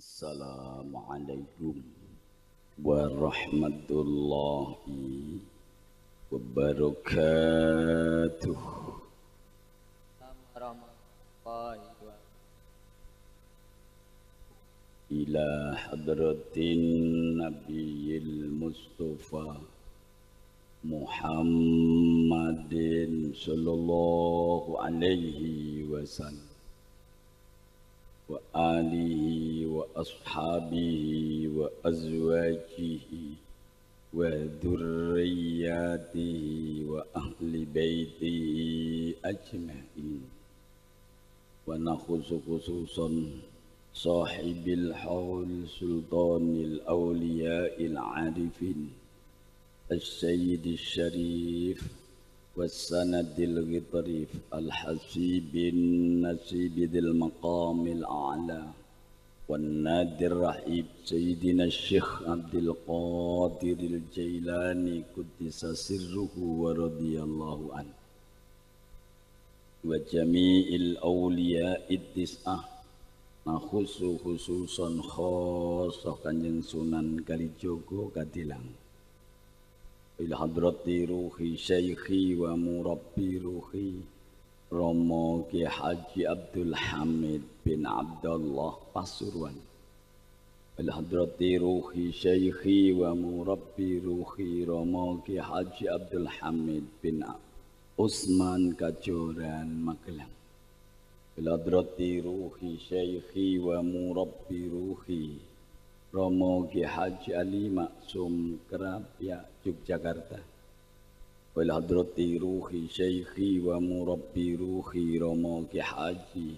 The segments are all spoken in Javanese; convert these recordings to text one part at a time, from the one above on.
Assalamualaikum warahmatullahi wabarakatuh. Ila hadratin Nabiyil Mustafa Muhammadin sallallahu alaihi wasallam وآله وأصحابه وأزواجه وذرياته وأهل بيته أجمعين. ونخص خصوصا صاحب الحول سلطان الأولياء العارفين السيد الشريف والسند الغطريف الحسيب النسيب ذي المقام الأعلى. والنادي الرحيب سيدنا الشيخ عبد القادر الجيلاني قدس سره ورضي الله عنه وجميع الأولياء التسعة نخص خصوصا خاصة كان سنن كاليجوكو كاتيلان ila hadrati ruhi syekhi wa murabbi ruhi Romo Ki Haji Abdul Hamid bin Abdullah Pasuruan. Ila hadrati ruhi syekhi wa murabbi ruhi Romo Ki Haji Abdul Hamid bin Usman Kajoran Magelang. Ila hadrati ruhi syekhi wa murabbi ruhi Romo Ki Haji Ali Maksum Kerapia Yogyakarta wal hadrati ruhi syaikhi wa murabbi ruhi romo ki haji.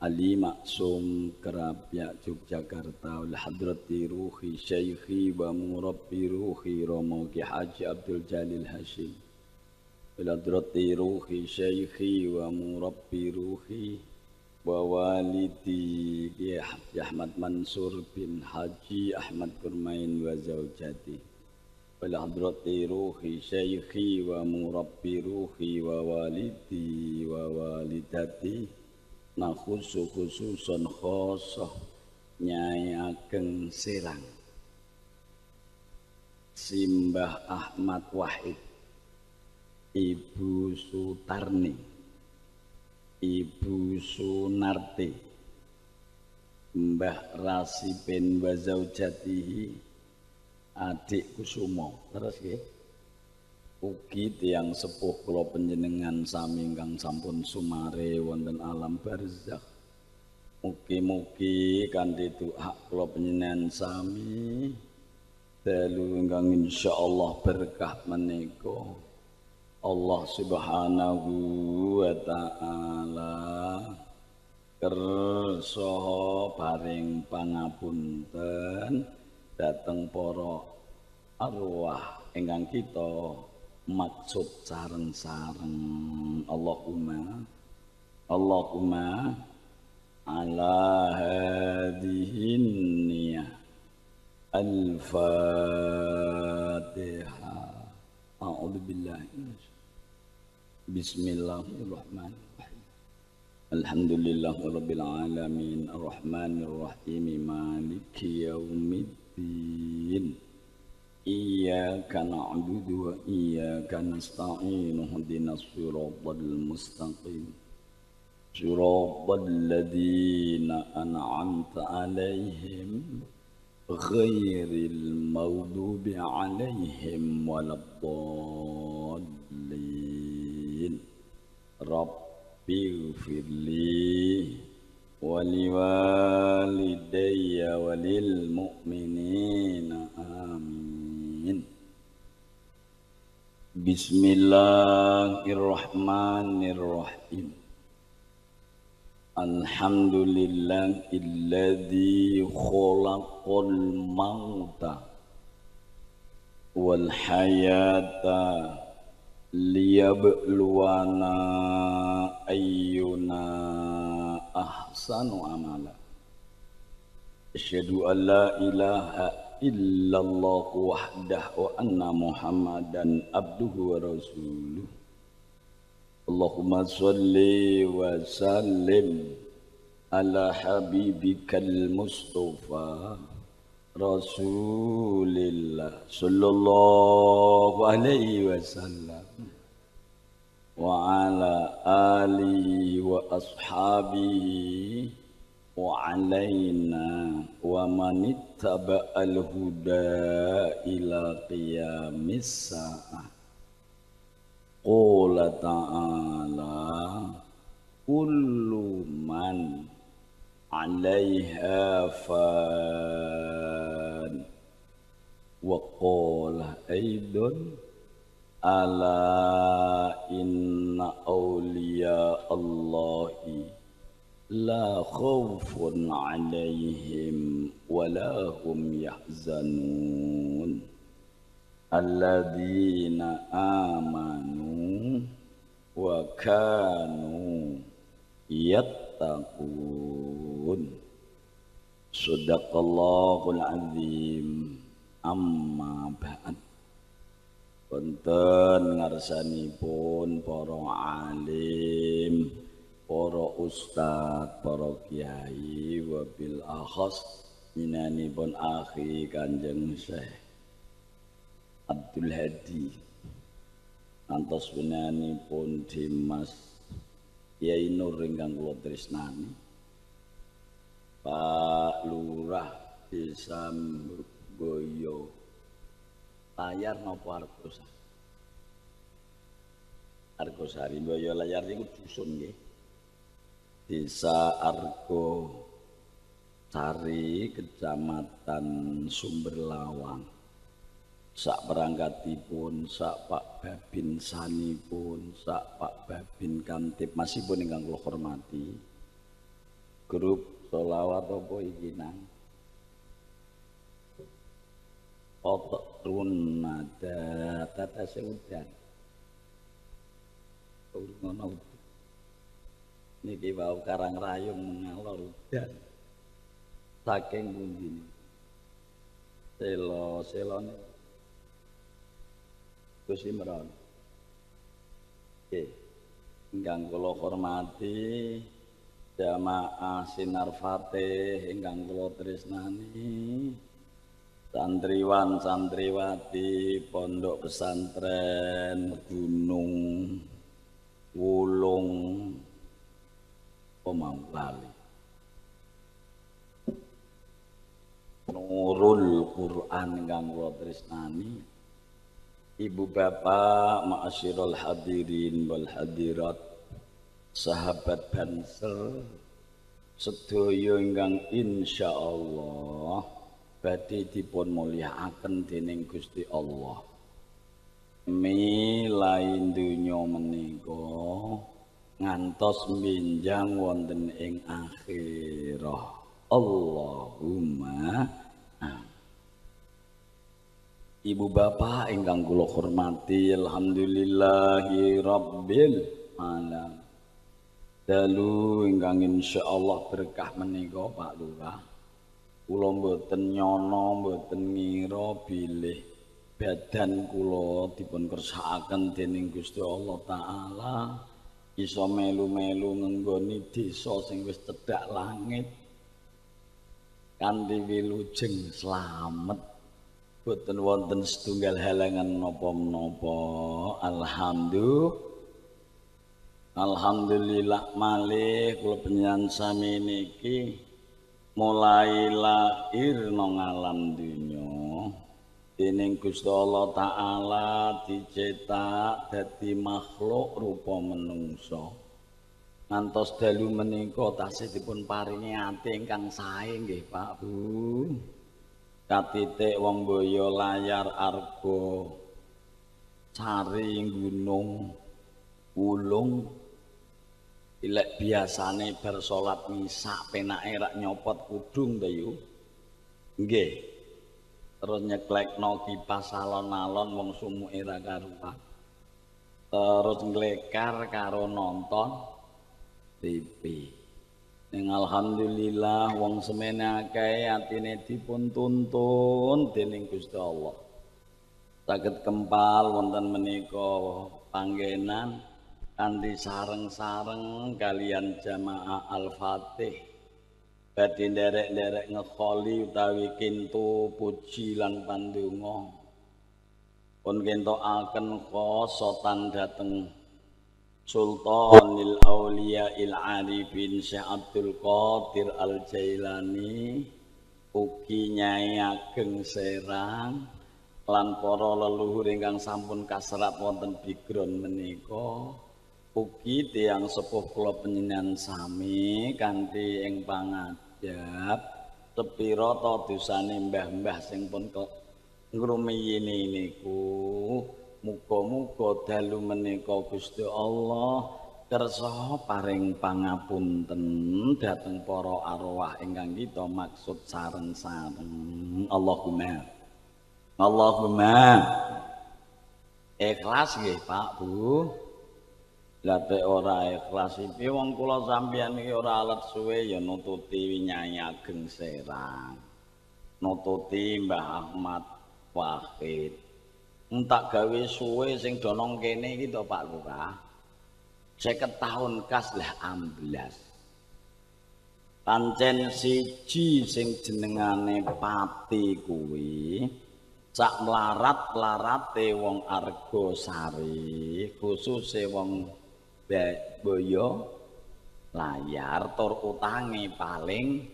Ali Maksum Kerapia Yogyakarta. Wal hadrati ruhi syaikhi wa murabbi ruhi romo ki haji Abdul Jalil Hashim. Wal hadrati ruhi syaikhi wa murabbi ruhi wa walidi Ahmad Mansur bin Haji Ahmad Kurmain wa zaujatihi Belah dhatiruhi Syekh, wa murabbi ruhi wa روحي wa walidati, nakhusu khususun khosoh nyai ageng serang Simbah Ahmad Wahid Ibu Sutarni Ibu Sunarti Mbah Rasi bin Wazaujatihi Adik Kusumo Terus ya Ugi tiang sepuh kula penjenengan sami ingkang sampun sumare wonten alam barzakh. Mugi-mugi kanthi doa kula panjenengan sami dalu ingkang insyaallah berkah menika. Allah Subhanahu wa taala kersa paring pangapunten dhateng para arwah ingkang kita maksud sareng-sareng. Allahumma Allahumma ala hadhihi niyah al-fatihah a'udzu billahi Bismillahirrahmanirrahim. Alhamdulillahirabbil alamin. Arrahmanir rahim. Maliki yaumiddin. إياك نعبد وإياك نستعين اهدنا الصراط المستقيم. صراط الذين أنعمت عليهم غير المغضوب عليهم ولا الضالين. رب اغفر لي ولوالدي وللمؤمنين. آمين. Bismillahirrahmanirrahim. Alhamdulillahilladzi khalaqal mauta wal hayata liyabluwana ayyuna ahsanu amala. Asyhadu an la ilaha إلا الله وحده وأن محمدا عبده ورسوله. اللهم صل وسلم على حبيبك المصطفى رسول الله صلى الله عليه وسلم وعلى آله وأصحابه وعلينا ومن اتبع الهدى إلى قيام الساعة. قول تعالى كل من عليها فان. وقال أيضا ألا إن أولياء الله لا خوف عليهم ولا هم يحزنون. الذين آمنوا وكانوا يتقون. صدق الله العظيم. أما بعد. Wonten ngarsanipun para alim. Para ustad, para kiai wabil akhas minanipun akhi Kanjeng Syekh Abdul Hadi. Antos minanipun Dimas Kiai Nur ingkang kula tresnani. Pak Lurah Desa Boyo layar napa Argosari? Argosari Boyo layar niku dusun nggih Desa Argo Sari Kecamatan Sumberlawang sak perangkatipun sak Pak Babin sanipun sak Pak Babin Kantip. Masih pun ingkang kula hormati. Grup solawat apa iki nang? Otok run nada tata seudan ngono niki wau karang rayung mengalor udan saking pundi? Selo selone Gus Imran Oke ingkang kula hormati jamaah sinar fatih ingkang kula tresnani. Santriwan santriwati pondok pesantren gunung wulung mau lali? Nurul Quran kang kula tresnani Ibu bapak ma'asyiral hadirin wal hadirat sahabat Banser sedaya ingkang insyaallah badhe dipun mulyakaken dening Gusti Allah. Milain dunya menika ngantos minjang wonten ing akhirah. Allahumma Ibu bapak ingkang kula hormati alhamdulillahi rabbil alamin. Dalu ingkang insyaallah berkah menika Pak Lurah. Kula mboten nyono mboten ngira bilih badan kula dipun kersakaken dening Gusti Allah taala iso melu-melu ngenggoni desa sing wis cedhak langit. Kanthi wilujeng slamet. Boten wonten setunggal halangan napa-napa alhamdulillah. Alhamdulillah malih kula panjenengan sami niki mulai lahir nang alam dunya dening Gusti Allah taala dicetak dadi makhluk rupa menungsa. Ngantos dalu menika tasih dipun paringi ati ingkang sae nggih Pak Bu. Katitik wong boyo layar arga cari gunung ulung ilek biasane bar salat misa penake rak nyopot kudung to yu? Nggih terus nyeklekno kipas alon-alon wong sumuke ra karuan terus nglekar karo nonton TV ning alhamdulillah wong semene akeh atine dipun tuntun dening Gusti Allah. Saged kempal wonten menika panggenan kanthi sareng-sareng kalian jamaah Al-Fatih badhe nderek-nderek ngekoli utawi kintu puji lan pandonga. Pun kentokaken khosotan dhateng Sultanil Aulia Il Arifin Syekh Abdul Qadir Al Jailani ugi Nyai Ageng Serang lan para leluhur ingkang sampun kasrat wonten background menika ugi tiyang sepuh kula panjenengan sami kanthi ing pangat jab sepira ta dosane mbah-mbah sing pun ngrumiyini niku. Muga-muga dalu menika Gusti Allah kersa paring pangapunten dhateng para arwah ingkang kita maksud sareng-sareng. Allahumma. Allahumma. Ikhlas nggih Pak Bu Lah ora ikhlas iki wong kula sampeyan iki ora alat suwe ya nututi Nyai Ageng Serang. Nututi Mbah Ahmad Wahid. Entak gawe suwe sing donong kene iki to Pak Lurah. 50 tahun kas lah amblas. Pancen siji sing jenengane Pati kuwi sak mlarat-larate wong Argosari, khususe wong boyo layar tur utange paling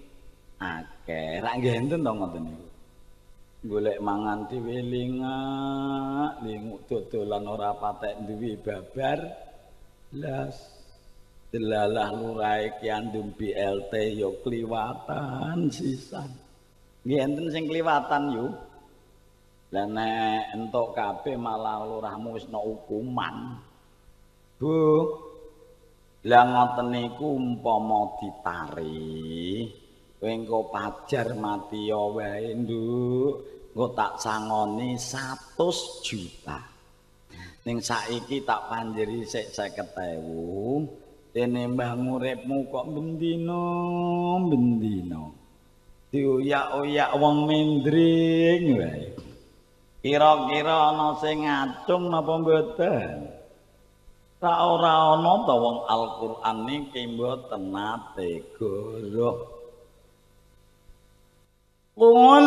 akeh. Ra nggih enten to ngoten niku? Golek mangan dhewe lingak linguk dodolan ora patek duwe babar. Las delalah lurae kiandum BLT yo kliwatan sisan. Nggih enten sing kliwatan yo? Lah nek entuk kabeh malah lurahmu wis no hukuman Bu Lah ngoten niku umpama ditari, engko pajar mati ya wae, Nduk. Engko tak sangoni 100 juta. Ning saiki tak panjeri sik 50.000. Dene mbah uripmu kok bendina bendina. Diuyak-uyak wong mendring wae. Kira-kira ana sing ngacung napa mboten? Ora ora ana ta wong Al-Qur'an niki mboten nate goroh. Qul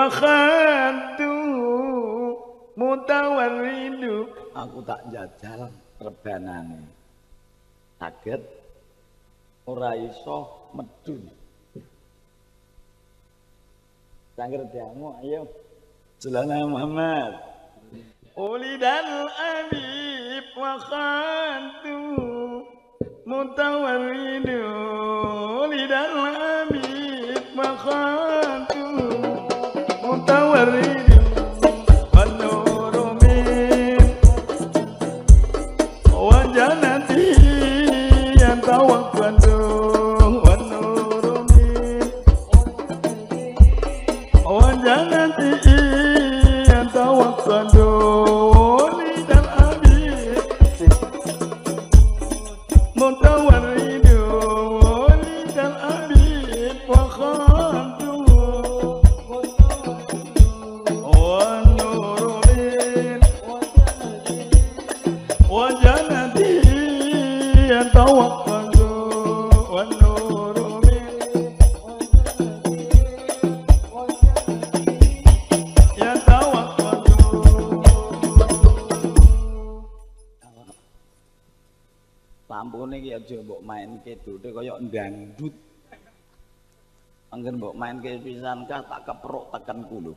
wa khadu mutawarridu aku tak jajal rebanane. Saged ora iso medun sangger diamu ayo. Sulana Muhammad. Uli dan abib wa khadu mutawarridu Uli dan abib Hare main ke duduk kaya dangdut. Angger mbok main ke pisan kah tak kepruk tekan kulo.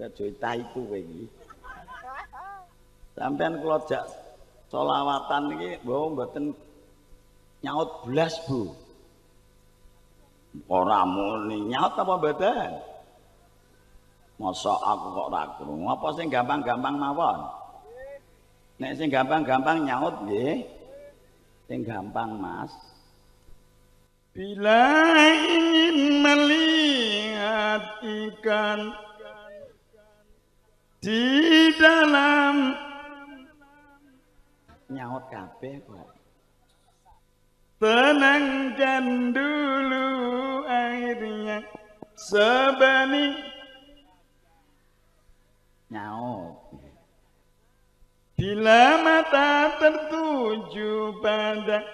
Kajoita itu kowe iki. Sampeyan kula jak selawatan iki mbok mboten nyaut blas, Bu. Ora muni nyaut apa mboten? Masa aku kok ora krungu, apa sing gampang-gampang mawon? Nek sing gampang-gampang nyaut nggih. Sing gampang, Mas. Bila ingin melihat ikan di dalam nyaut kabeh kok tenangkan dulu airnya sebani nyaut bila mata tertuju pada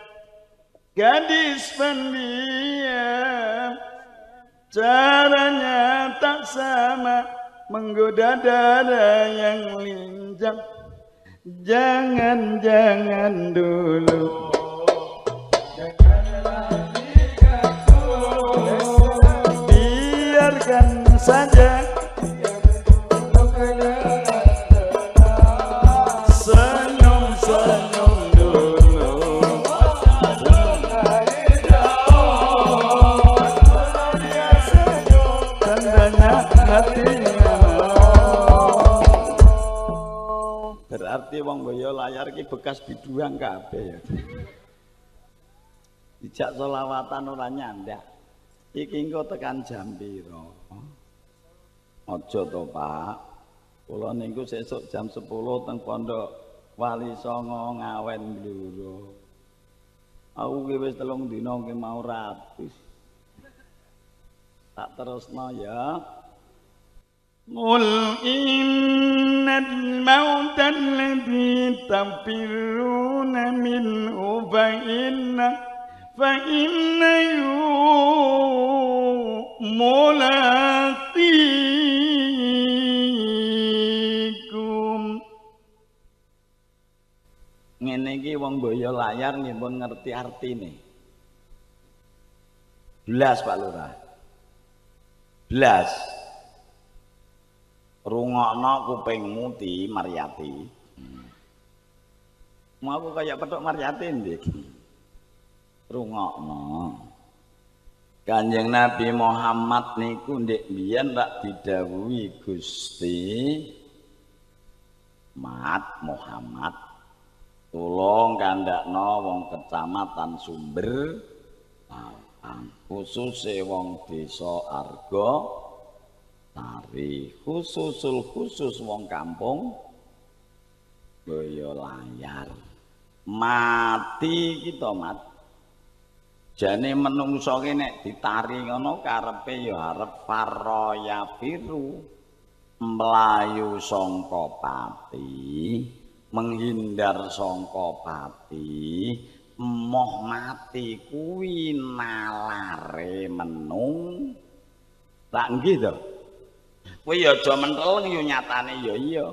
gadis pendiam caranya tak sama menggoda dada yang lincah jangan jangan dulu berarti wong boyo layar ki bekas biduang kabeh ya. Dijak selawatan ora nyandak. Iki engko tekan jam pira aja to Pak. Kula niku sesuk jam 10 teng pondok Wali Songo ngawen bluro. Aku ki wis telung dina ki mau ratus. Tak terusno ya قل إن الموت الذي تفرون منه فإن فإنه ملاقيكم ngene iki wong boyo layar nggih pun ngerti artine. Belas Pak Lurah. Belas. Rungokno kupingmu di Maryati. Mau aku kayak petuk Maryati ndik. Rungokno. Kanjeng Nabi Muhammad niku ndek biyen rak didhawuhi Gusti Mat Muhammad tulung kandakno wong kecamatan Sumber khususé wong desa Arga Tari khususul khusus wong kampung Boyolayar mati kita mat. Jane menungso nek ditari ngono karepe ya arep faraya biru. Mlayu sangka pati menghindar sangka pati moh mati kuwi nalare menung. Tak nggih to kowe ya aja menteleng yo nyatane ya iya.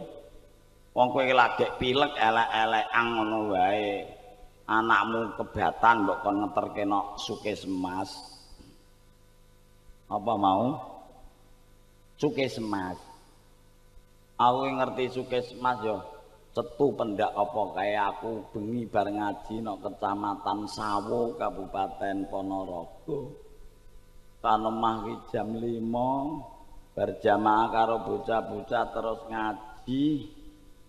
Wong kowe lagi pilek elek-elekan ngono wae. Anakmu kebatan mbok kon ngeterke nok semas apa mau? Suke semas aku ngerti suke semas yo cetu pendak apa kaya aku bengi bar ngaji nok kecamatan Sawo Kabupaten Ponorogo. Kanemah ki jam 5 berjamaah karo bocah-bocah terus ngaji.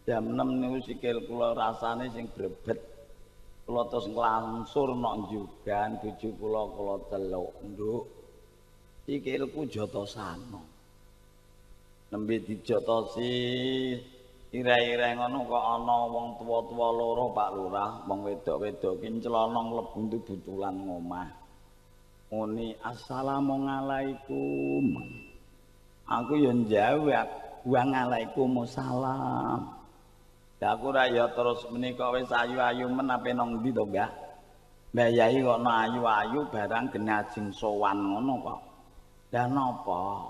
Jam 6 niku sikil kula rasane sing brebet. Kula terus nglansur nok jugan bojo kula kula celuk nduk. Sikilku jotosano nembe dijotosi ira-ira ngono kok ana wong tuwa-tuwa loro Pak Lurah wong wedok-wedok ki celana mlebu butulan ngomah. Muni assalamualaikum aku yo njawab wa waalaikumsalam ya aku ra ya terus menika wis ayu-ayu men ape nang ndi to Mbah Mbah Yai kok ana ayu-ayu barang genajing sowan ngono kok. Lah napa?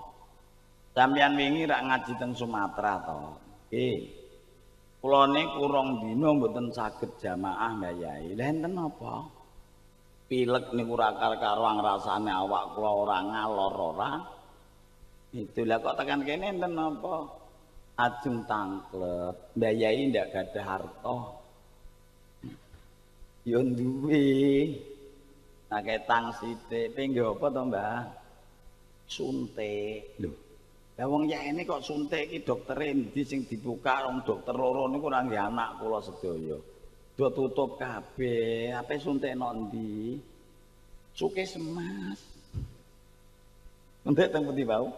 Sampeyan wingi rak ngaji teng Sumatera to? Nggih. Kula niku rong dina mboten saged jamaah Mbah Yai. Lha enten napa? Pilek niku ora karo ngrasane awak kula ora ngalor ora itu lah kok tekan kene enten napa ajeng tangklet mbayai ndak gadah harta. Yo duwe. Akeh tang sithik pengge apa to Mbah? Suntik. Lho. Lah wong yaene kok suntik iki doktere endi sing dibuka wong dokter loro niku ora nggih anak kula sedaya. Do tutup kabeh ape suntik nok endi? Suke semas ndek teng pundi bau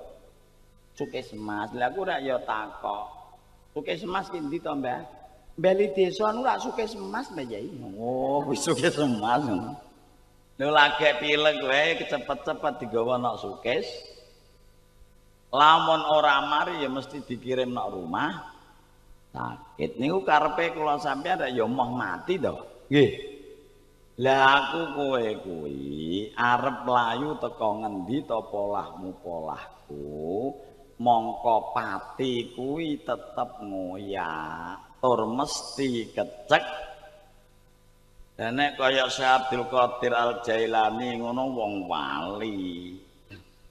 semas lah aku ora ya takok Sukesmas ki ndi to, Mbah? Bali desa anu rak Sukesmas, Mbah Yai. Oh, wis Sukesmas. Lho lagi pilek wae kecepet-cepet digawa nok Sukes. Lamun ora mari ya mesti dikirim nok rumah. Sakit niku karepe kula sampeyan ya moh mati to. Nggih. Lah aku kowe kuwi arep layu teko ngendi to polahmu polahku? mongko pati kuwi tetep ngoyak. Tur mesti kecek. Dan nek kaya Syekh Abdul Qadir Al Jailani ngono wong wali.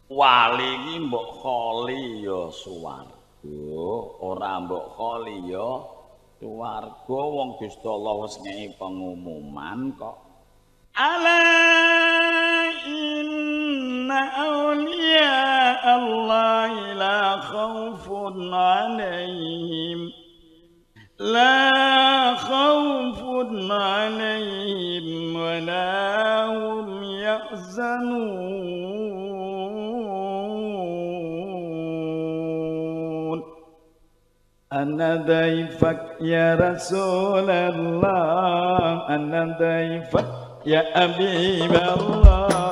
Wali iki mbok kholi ya suwargo ora mbok kholi ya suwargo wong Gusti Allah wis pengumuman kok. Ala إن أولياء الله لا خوف عليهم لا خوف عليهم ولا هم يحزنون أنا ضيفك يا رسول الله أنا ضيفك يا حبيب الله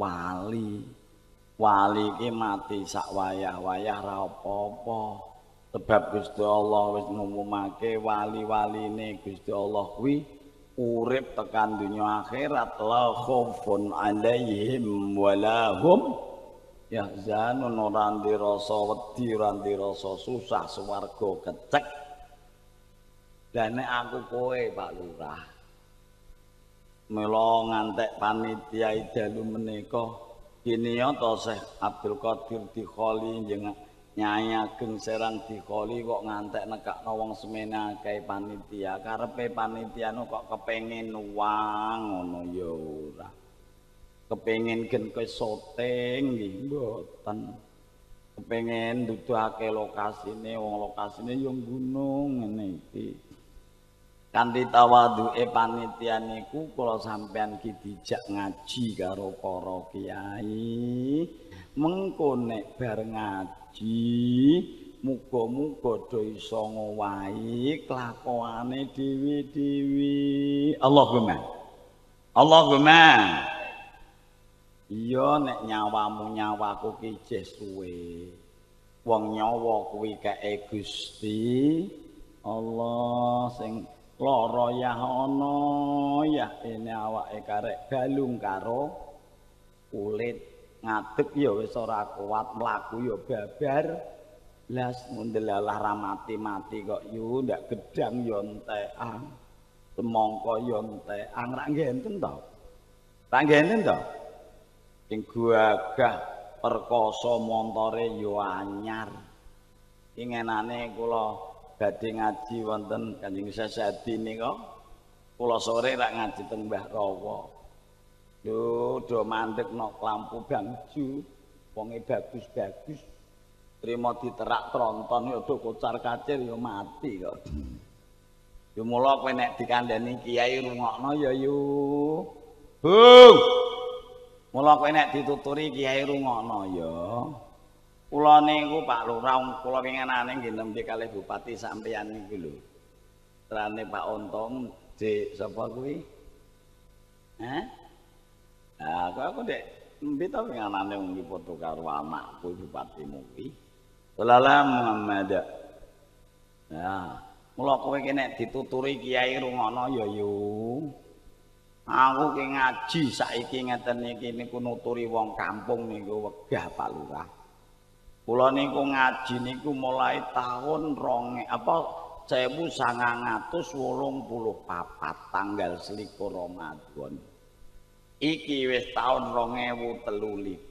wali. Wali iki mati sak wayah-wayah ra apa-apa. Sebab Gusti Allah wis ngumumake wali-waline Gusti Allah kuwi urip tekan dunia akhirat la khaufun alaihim wala hum yahzanun ora ndirasa wedi ora ndirasa susah swarga kecek Dan nek aku kowe Pak Lurah. Mila ngantek panitia dalu menika kini ya to Syekh Abdul Qadir Dikholi jeneng Nyai Ageng Serang Dikholi kok ngantek nekakno wong semene akeh panitia karepe panitia nu kok kepengin uang ngono ya ora. Kepengin gen syuting nggih mboten. Kepengin duduhake lokasine wong lokasine ya gunung ngene iki. Kanthi tawaduke panitia niku kula sampean ki dijak ngaji karo para kiai. Mengko nek bar ngaji muga-muga do iso ngowahi kelakuane dewi-dewi Allahumma. Allahumma. Iya nek nyawamu nyawaku ki jeh suwe. Wong nyawa kuwi kae Gusti Allah sing lara ya ana ya ini awake karek galung karo kulit. Ngadeg ya wis ora kuat mlaku ya babar. Las mundelalah ramati mati kok. Yu ndak gedang ya entekan. Semangka ya entekan. Ra ngenten to? Ra ngenten to? Sing gagah perkasa montore ya anyar. Ingenane kula badhe ngaji wonten Kanjeng Sesadi nika kula sore rak ngaji teng Mbah Rawa. Lho do mandek nok lampu bangju wonge bagus-bagus. Trima diterak tronton ya do kocar kacir ya mati kok. Yo mula kowe nek dikandani kiai rungokno ya yu. Bung. Mula kowe nek dituturi kiai rungokno ya. Kula niku Pak Lurah kula pingenane nggih nembe kalih bupati sampeyan niku lho. Trane Pak Ontong Dik sapa kuwi? Hah? Ah, kok aku Dek nembe ta pingenane wong iki foto karo anakku bupati kuwi. Sallallahu Muhammad. Ya, Mula kowe ki nek dituturi kiai rungono ya yo. Aku ki ngaji saiki ngeten iki niku nuturi wong kampung niku wegah Pak Lurah. Kula niku ngaji niku mulai tahun ronge apa 1984 tanggal 21 Ramadan. Iki wis taun 2013.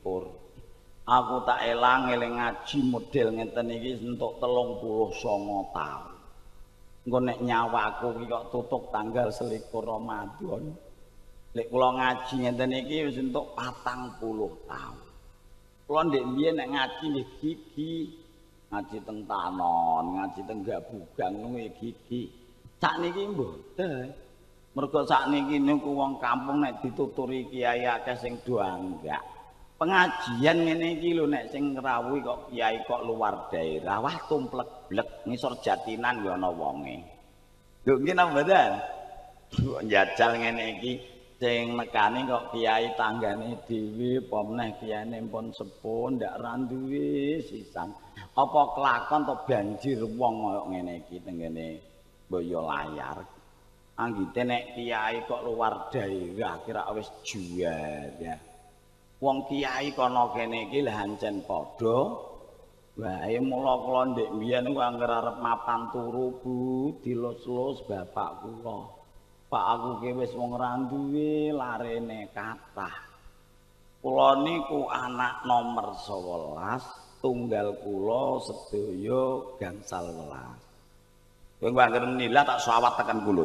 Aku tak elang eling ngaji model ngeten iki entuk 39 taun. Engko nek nyawaku iki kok tutuk tanggal 21 Ramadan. Lek kula ngaji ngeten iki wis entuk 40 taun. Kula ndek mbiyen nek ngaji nggih gigi, ngaji teng tanon, ngaji teng gabugang ngono gigi. Sakniki mboten. Mergo sakniki niku wong kampung nek dituturi kiai akeh sing do anggak. Pengajian ngene iki lho nek sing ngrawuhi kok kiai kok luar daerah, wah tumplek blek ngisor jatinan ya ana wonge. Lho nggih napa mboten? Njajal ngene iki sing nekani kok kiai tanggane dhewe apa meneh kiyane pun sepuh ndak randuwe sisan apa kelakon to banjir wong kaya ngene iki tengene boyo layar. Anggite nek kiai kok luar daerah kira wis juara wong kiai kono kene iki lha ancen padha. Wae mula kula ndek mbiyen ku anggere arep mapan turu Bu dilus-lus bapak kula Pak ki wis wong randuwe larene kathah. Kula niku anak nomor 11, tunggal kula sedaya gangsal welas. Kowe anggere menilah tak sawat tekan kula.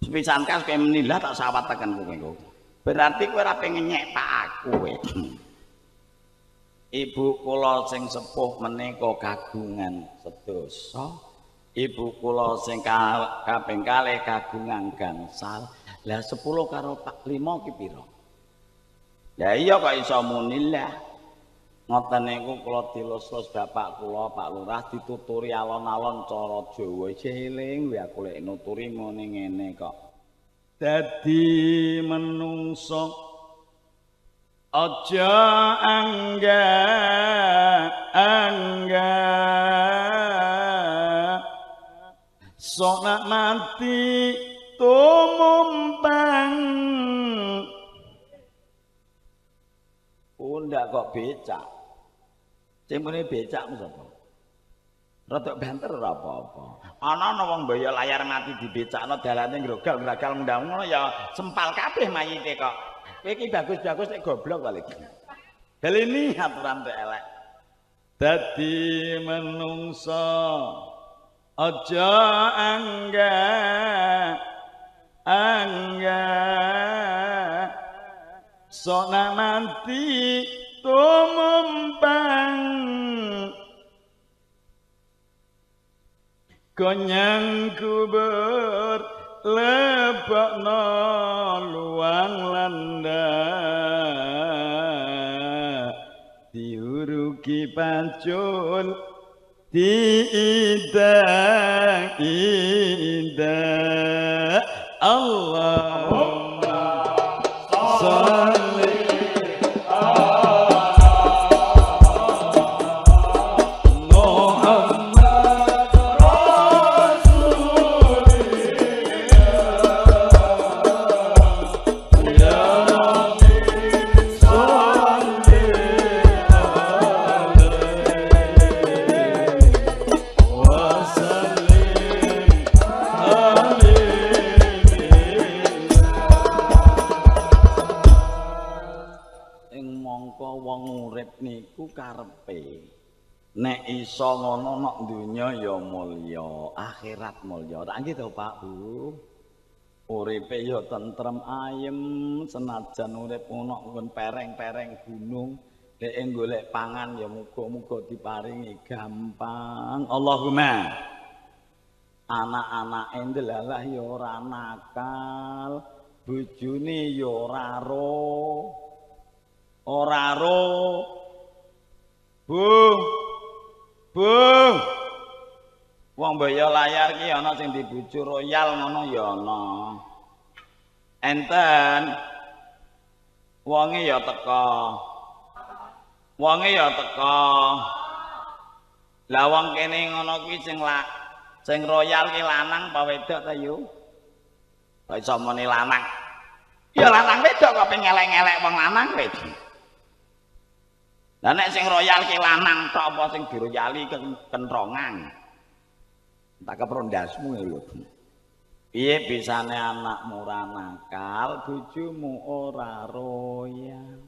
Sepisan kas kowe menilah tak sawat tekan kowe. Berarti kowe ora pengen nyek Pak aku kowe. Ibu kula sing sepuh menika kagungan sedasa. Ibu kula sing kaping kalih kagungan gangsal. Lah 10 karo Pak 5 ki pira? Ya iya kok iso muni lah. Ngoten niku kula dilus-lus bapak kula Pak Lurah dituturi alon-alon cara Jawa eling ya kula nuturi ngene ngene kok. Dadi menungso aja angga angga sok mati tumumpang Unda kok becak muni becak sapa Rada banter ora apa-apa. Ana wong mbaya layar mati dibecakno dalane grogal-grogal ndang ngono ya sempal kabeh mayite kok. Kowe iki bagus-bagus nek goblok kali. Hal ini aturan elek. Dadi menungsa aja angga angga. Sona nanti tumumpang konyang kubur lebokno luang landa. Diuruki pancul tidak indah Allahumma iso ngono nok donya ya mulya, akhirat mulya. Tak to, Pak Bu. Uripe ya tentrem ayem senajan urip ana ngon pereng-pereng gunung, dhek golek pangan ya muga-muga diparingi gampang. Allahumma. Anak-anake ndelalah ya ora nakal, bojone ya ora ro. Ora ro. Bu, Bung. Wong mbaya layar ki ana sing dibucu royal ngono ya ana. Enten. Wonge ya teka. Wonge ya teka. Lah wong kene ngono kuwi sing Sing royal ki lanang apa wedok ta yo? Kok iso lanang? Ya lanang wedok kok pengen ngelek-ngelek wong lanang wedok. Lah nek sing royal ki lanang tok apa sing diroyali kentrongan. Tak keprondasmu lho. Piye bisane anakmu ora nakal, bojomu ora royal.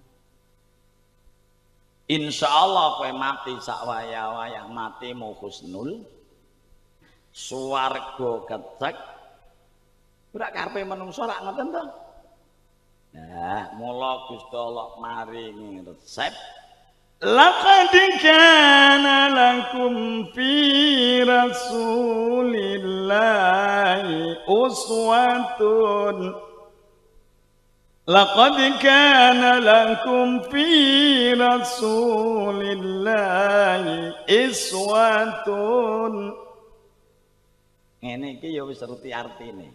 Insyaallah kowe mati sak wayah-wayah matimu husnul. Swarga kecek. Ora karepe menungso rak ngoten to. Nah, mula Gusti Allah maringi resep لقد كان لكم في رسول الله أسوة لقد كان لكم في رسول الله أسوة Ngene iki ya wis ruti artine.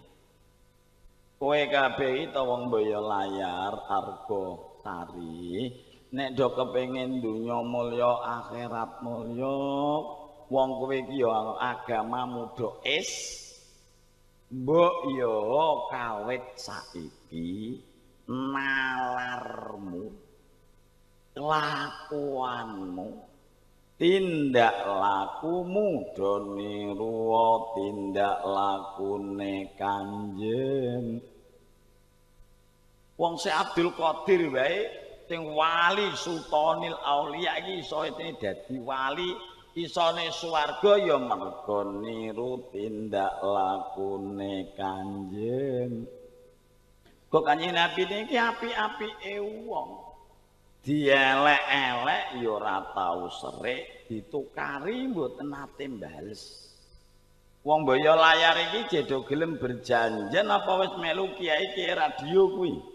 Kowe kabeh iki wong boyo layar argo sari nek do kepengin donya mulya akhirat mulya wong kowe iki ya agamamu do is mbok yo kawit saiki nalarmu kelakuanmu tindak lakumu do niru tindak lakune kanjeng. Wong se Abdul Qadir wae sing wali sultanil aulia iki iso dadi wali isone swarga ya mergo niru tindak lakune kanjeng. Kok kanjeng nabi niki api-apike wong? Dielek-elek ya ora tau serik ditukari mboten nate bales wong boyo layar iki jedo gelem berjanjian apa wis melu kiai ki radio kuwi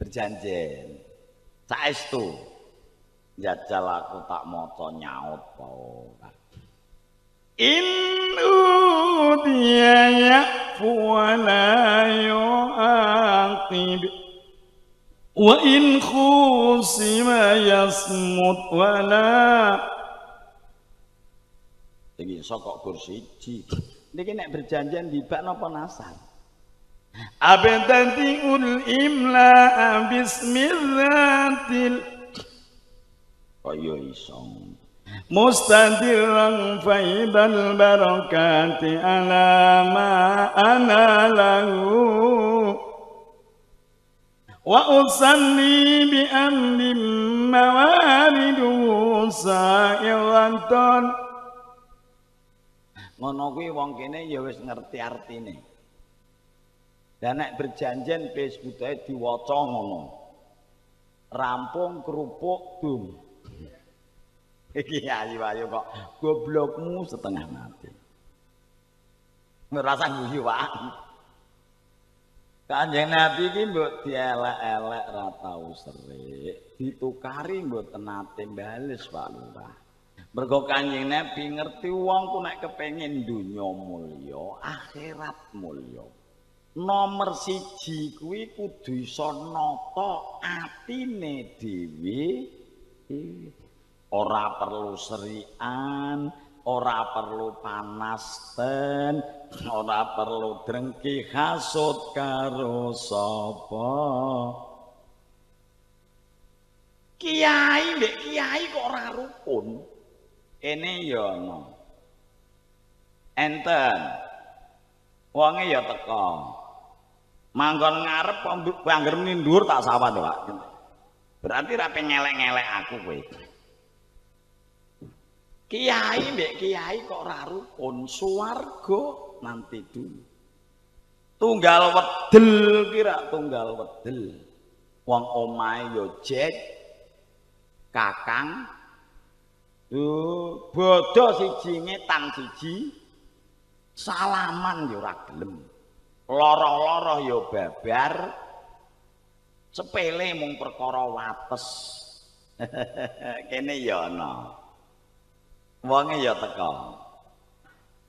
berjanjian saestu? Jajal aku tak maca nyaut wae in udiya yafu wa la yu'aqib wa in khusima yasmut wa la iki sokok kursi siji niki nek berjanjian dibak napa nasar أبتدئ الإملاء باسم الذات kaya iso مستدرا فيض البركات على ما أنا له وأصلي بأمر موارده سائغة ngono kuwi wong kene ya wis ngerti artine Dan nek berjanjian wis budaya diwaca ngono. Rampung kerupuk dum. Iki ayu ayu kok goblokmu setengah mati. Ngerasa guyu wae. Kanjeng Nabi iki mbok dielek-elek ra serik, ditukari mboten nate bales Pak Lurah. Mergo Kanjeng Nabi ngerti wong ku nek kepengin akhirat mulya. Nomor siji kuwi kudu iso nata atine dhewe. Ora perlu serian ora perlu panasten ora perlu drengki hasud karo sapa. Kiai mbek kiai kok ora rukun? Ene ya ana. Enten. Wonge ya teko manggon ngarep angger nindur tak sawah to Pak. Berarti ra ngelek-ngelek aku kowe. Kiai mbek kiai kok ora rukun. Swarga nanti dulu tunggal wedel kira tunggal wedel wong omahe yo jek kakang Duh, bodoh siji ngetan siji salaman yo ora gelem loroh-loroh ya babar. Sepele mung perkara wates. Kene ya ana. Wonge ya teka.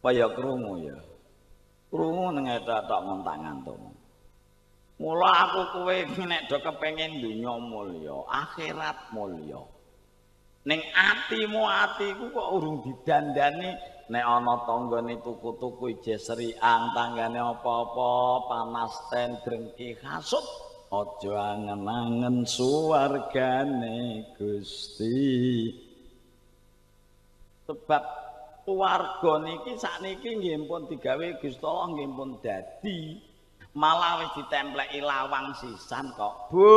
Kaya krungu ya. Krungu nang etak ngontak ngantuk. Mula aku kowe nek do kepengin donya mulya akhirat mulya. Ning atimu atiku kok urung didandani nek ana tanggane tuku-tuku ije tanggane apa-apa panas ten drengki hasut aja angen-angen suwargane Gusti. Sebab warga niki sakniki nggih pun digawe Gusti Allah nggih pun dadi. Malah wis ditempleki lawang sisan kok. Bu!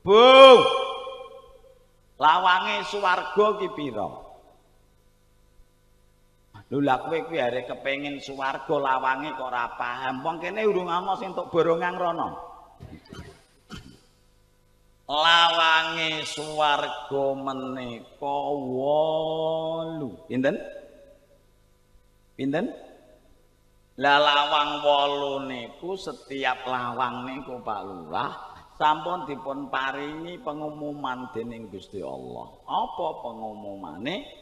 Bu! Lawange swarga ki pira Lho lha kowe kuwi arek kepengin swarga lawange kok ora paham. Wong kene urung ana sing entuk borongan rono. Lawange swarga menika wolu. Pinten? Pinten? Lah lawang wolu niku setiap lawang niku Pak Lurah sampun dipun paringi pengumuman dening Gusti Allah. Apa pengumumane?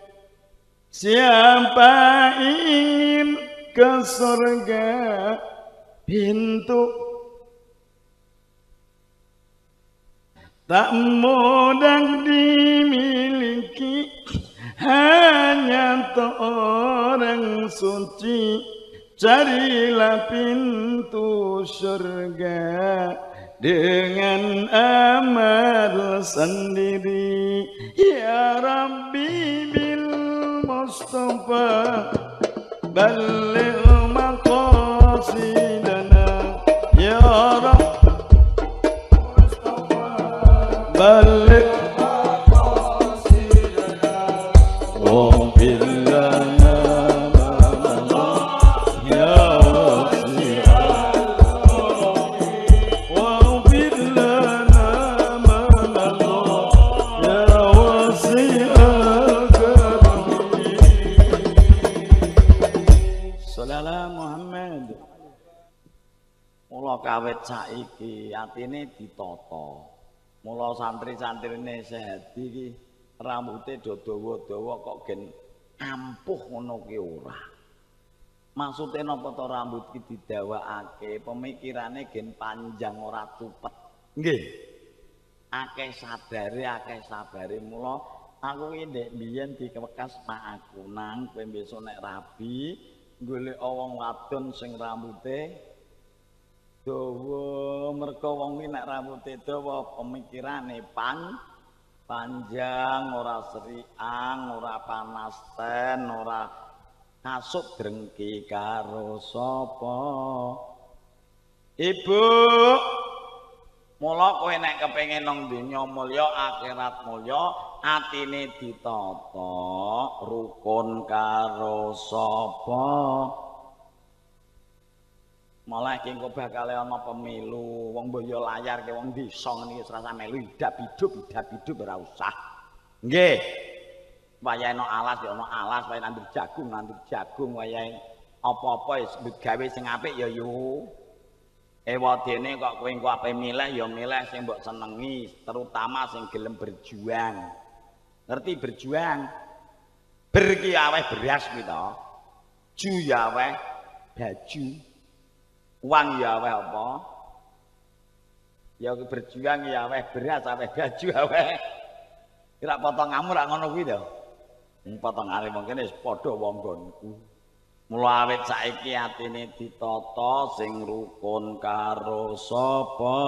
Siapa ingin ke surga pintu. Tak mudah dimiliki hanya orang suci. Carilah pintu surga dengan amal sendiri. Ya Rabbi المصطفى بلغ مقاصدنا يا رب. بلغ saiki atine ditata. Mula santri-santrine sehat iki rambuté dawa-dawa kok gen ampuh ngono ki ora. Maksude napa to rambut ki didawakake, pemikirane gen panjang ora tupet. Nggih. Akeh sadare, akeh sabare mula aku iki ndek biyen dikewekas mak aku nang kowe besok nek rabi golek wong wadon sing rambuté dawa merga wong iki nek rambuté dawa pemikirane pan panjang ora seriang ora panas ten ora kasuk drengki karo sapa. Ibu mula kowe nek kepengin nang donya mulya akhirat mulya atine ditata rukun karo sapa malah iki engko bakal ana pemilu wong boyo layar ke wong desa ngene iki serasa melu hidup hidup hidup hidup ora usah. Nggih. Wayahe ana alas ya ana alas wayahe nandur jagung nandur jagung wayahe apa-apa wis gawe sing apik ya yo. Ewadene kok kowe engko ape milih ya milih sing mbok senengi terutama sing gelem berjuang. Ngerti berjuang? Berki aweh beras kuwi to. Ju ya aweh baju uang ya aweh apa? Ya berjuang ya aweh beras aweh baju aweh. Kira potong ngamur rak ngono kuwi to? Potongane mungkin wis padha wong gonku mula awet saiki atine ditata sing rukun karo sapa?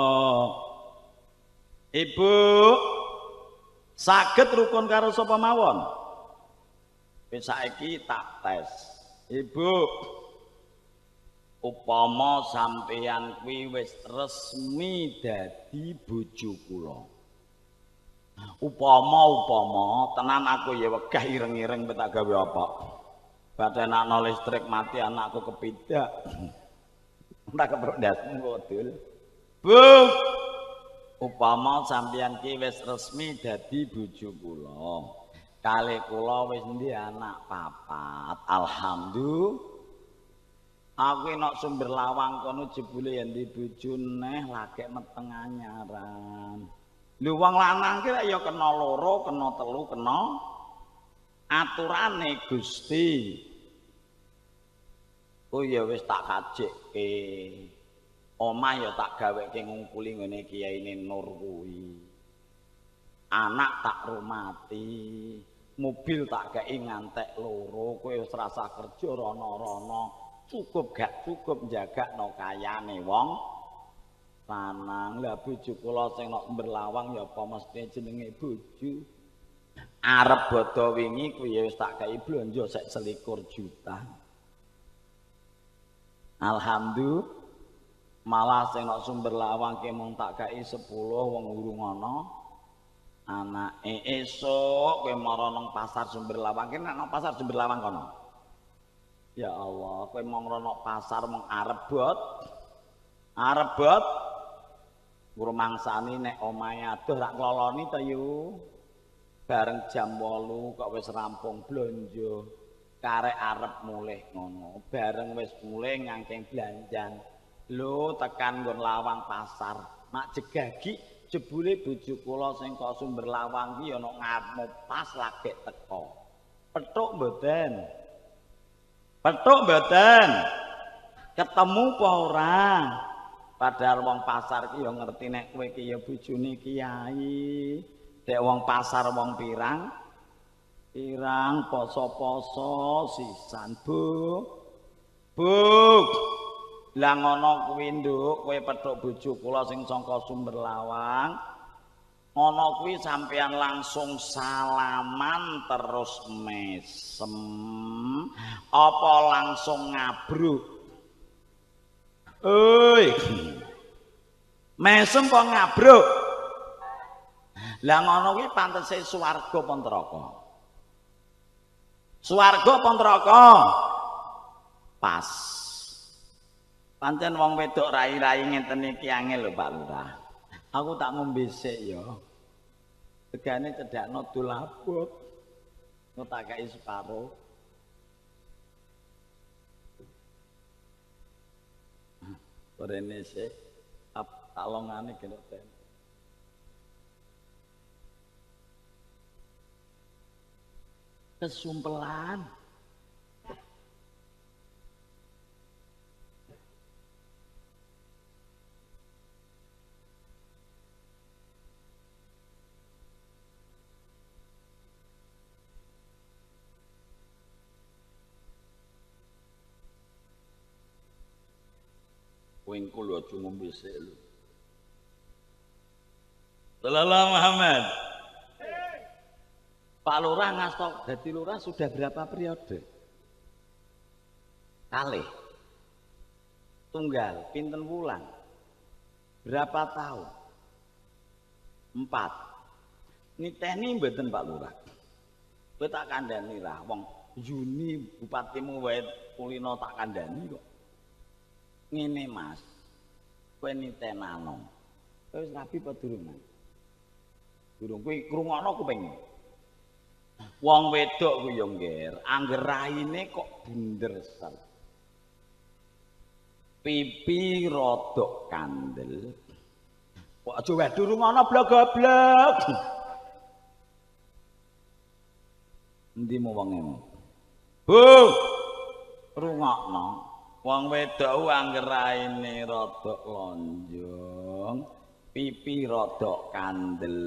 Ibu saged rukun karo sapa mawon? Wis saiki tak tes. Ibu upama sampeyan kuwi wis resmi dadi bojo kula. Upama upama tenan aku ya wegah ireng-ireng tak gawe apa. Badan anak listrik mati anakku kepidak. Tak keprok dasmu kodul bu! Upama sampeyan ki wis resmi dadi bojo kula. Kali kula wis ndi anak papat. Alhamdulillah Aku enak sumber lawang kono jebule yen di bojo neh lagi meteng anyaran. Lho wong lanang ki ya kena loro, kena telu, kena aturane Gusti. Oh ya wis tak kajekke. Omah ya tak gaweke ngungkuli ngene kiyaine Nur kuwi. Anak tak rumati. Mobil tak gawe ngantek loro, kowe wis rasa kerja rono-rono. Cukup gak cukup jaga no kayane wong. Lanang lah bojo kula sing nok berlawang ya apa mesti jenenge bojo? Arep bodo wingi kuwi wis tak gawe blonjo sek selikur juta. Alhamdulillah malah sing nok sumber lawang ke mung tak gawe 10 wong urung ana anake esuk kowe mara nang pasar sumber lawang. Ki nang pasar sumber lawang kono Ya Allah, kowe mong rono pasar mong arebot. Arebot. Ngrumangsani nek omahe adoh rak kloloni to yu. Bareng jam 8 kok wis rampung blonjo. Karek arep mulih ngono. Bareng wis mulih ngangking belanjan. Lho tekan nggon lawang pasar. Mak jegagi jebule bojo kula sing kok sumber lawang ki ana ngamu pas lagi teko. Petuk mboten? Petuk mboten. Ketemu apa ora? Padahal wong pasar ki ya ngerti nek kowe ki ya bojone kiai. Dek wong pasar wong pirang? Pirang poso-poso sisan, Bu. Bu. Lah ngono kuwi nduk, kowe petuk bojo kula sing saka sumber lawang. Ana kuwi sampeyan langsung salaman terus mesem. Apa langsung ngabruk? Oi. Mesem kok ngabruk? Lah ngono kuwi pantese swarga apa neraka? Swarga apa neraka? Pas. Pancen wong wedok rai-rai ngeten iki angel lho Pak Lurah aku tak ngombe sik ya. Tegane cedakno dolabot. Kok tak kei separo. Rene sik tak longane kene ten. Kesumpelan. Wingkul aja ngombe sik lho. Sallallahu Muhammad. Pak Lurah ngastok dadi lurah sudah berapa periode? Kali. Tunggal, pinten wulan? Berapa tahun? Empat. Niteni mboten Pak Lurah. Kowe tak lah wong Juni bupatimu wae kulino tak kandhani kok. Ngene Mas. Kowe nitenano. Kowe wis rapi apa durung? Durung kowe krungono kuping. Wong wedok ku yo ngger, angger raine kok bunder sel. Pipi rodok kandel. Kok aja wae durung ana blok-blok. Endi mu wong Bu. Rungokno. Wong wedok angger raine rada lonjong, pipi rada kandel,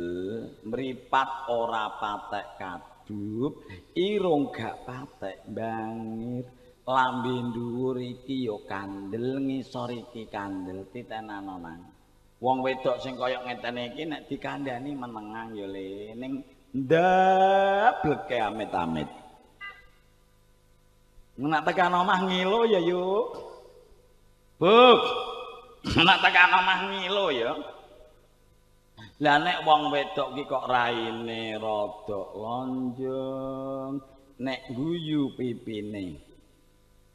mripat ora patek kadup, irung gak patek bangir, lambe dhuwur iki ya kandel, ngisor iki kandel, titenana nang. Wong wedok sing kaya ngeten iki nek dikandani menengang ya le ning ndableke amit-amit. Nak tekan omah ngilo ya yuk. Buk. Nak tekan omah ngilo ya. Lah nek wong wedok ki kok raine rada lonjong, nek guyu pipine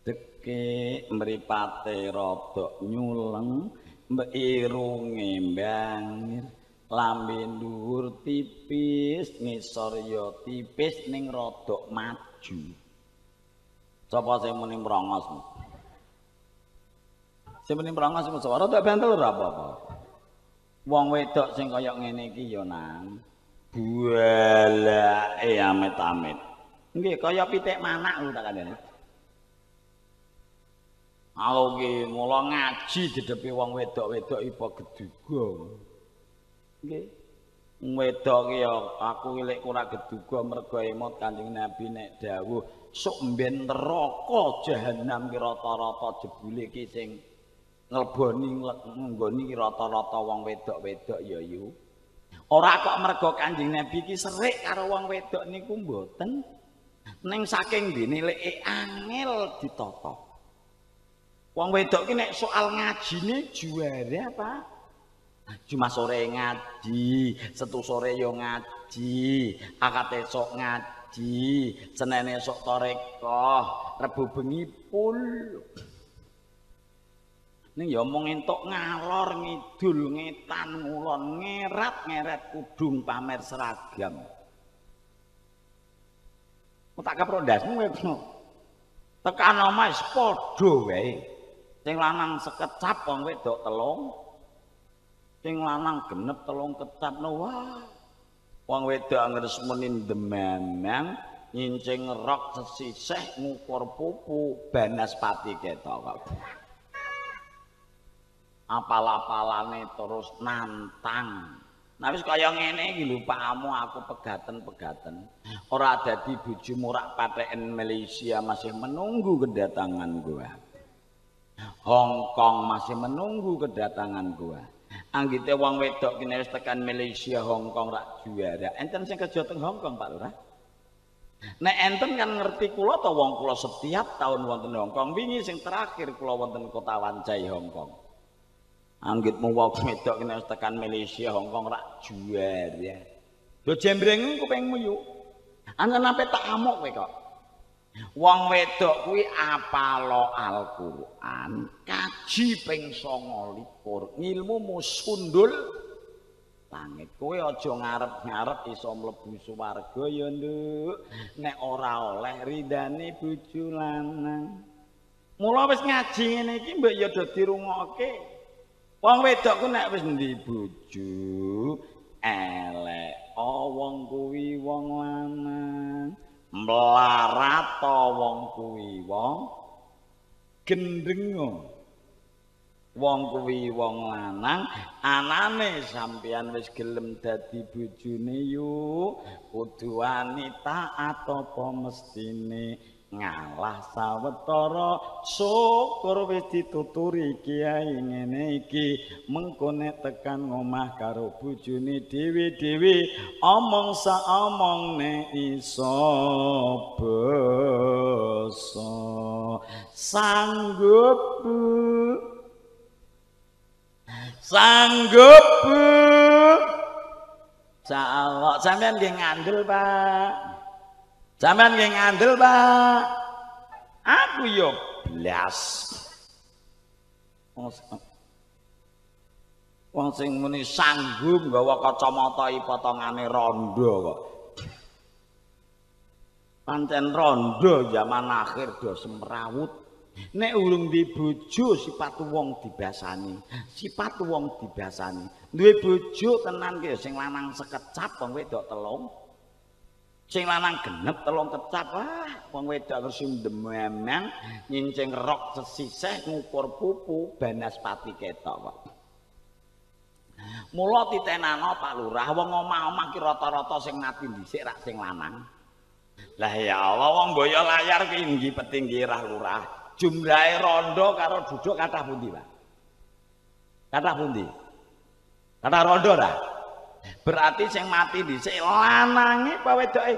deke mripate rada nyuleng, mbirunge mbangir, lambe dhuwur tipis, ngisor ya tipis ning rada maju. Sapa sing muni mrongos? Sing muni prangos sing suara tak bantel ora apa-apa. Wong wedok sing kaya ngene iki ya nang bualake amit-amit. Nggih kaya pitik manak lho tak kandhane. Aku ki mula ngaji dedepi wong wedok-wedok ipo geduga. Nggih. Wedok ki ya aku lek ora geduga mergo emot Kanjeng Nabi nek dawuh sok mben neraka jahanam ki rata-rata jebule ki sing ngleboni nggoni rata-rata wong wedok-wedok ya yu. Ora kok mergo Kanjeng Nabi ki serik karo wong wedok niku mboten. Ning saking dene lek angel ditata. Wong wedok ki nek soal ngajine juara apa? Cuma sore ngaji, setu sore yo ngaji, akad esok ngaji, senene esok tarekoh, rebu bengi pul. Ning ya mung entuk ngalor ngidul ngetan ngulon ngerat ngeret kudung pamer seragam. Tak keprondasmu kowe. Tekan omah padha wae. Sing lanang sekecap wong wedok telung. Sing lanang genep telung kecap wah. Wong wedok ngresmeni demenang nyincing rok sesisih ngukur pupu banaspati ketok kok. apal-apalane terus nantang. Nah wis kaya ngene iki lho pakmu aku pegaten-pegaten. Ora dadi bojomu rak patheken Malaysia masih menunggu kedatangan gua. Hong Kong masih menunggu kedatangan gua. Anggite wong wedok kene wis tekan Malaysia Hong Kong rak juara. Enten sing kerja teng Hong Kong Pak Lurah? Nek enten kan ngerti kula to wong kula setiap tahun wonten Hong Kong. Wingi sing terakhir kula wonten kota Wancai Hong Kong. Anggitmu wong wedok kene tekan Malaysia, Hong Kong rak juara. Lho jembreng kupingmu yuk. Anjen sampe tak amuk kowe kok. Wong wedok kuwi apalo Al-Qur'an, kaji ping 29, ngilmumu sundul langit. Kowe aja ngarep-ngarep iso mlebu swarga ya, Nduk. Nek ora oleh ridane bojo lanang. Mula wis ngaji ngene iki mbok ya do dirungokke. Wong wedok ku nek wis ndi bojo elek oh, wong kuwi wong lanang mlarat wong kuwi wong gendeng wong. Kuwi wong lanang anane sampeyan wis gelem dadi bojone yu kudu wanita apa mestine ngalah sawetara. Syukur wis dituturi kiai ngene iki. Mengkone tekan ngomah karo bojone dhewe-dhewe omong sa omong ne iso basa. Sanggup sanggup Insyaallah sampean nggih ngandel Pak Zaman nggih ngandel, Pak. Aku yo blas. Wong sing muni sanggup nggawa kacamata potongane rondo kok. Pancen rondo zaman akhir do semrawut. Nek urung di bojo sifat wong dibasani. Sifat wong dibasani. Duwe bojo tenan ki sing lanang sekecap wong wedok telung. Sing lanang genep telung kecap wah wong wedok terus dememang nyincing rok sesisih ngukur pupu banaspati ketok kok mula titenano Pak Lurah wong omah-omah ki rata-rata sing mati dhisik rak sing lanang. Lah ya Allah wong boyo layar ki inggih petinggi rah lurah. Jumlahe rondo karo duduk kathah pundi Pak? Kathah pundi? Kathah rondo dah Berarti sing mati dhisik lanange apa wedoke?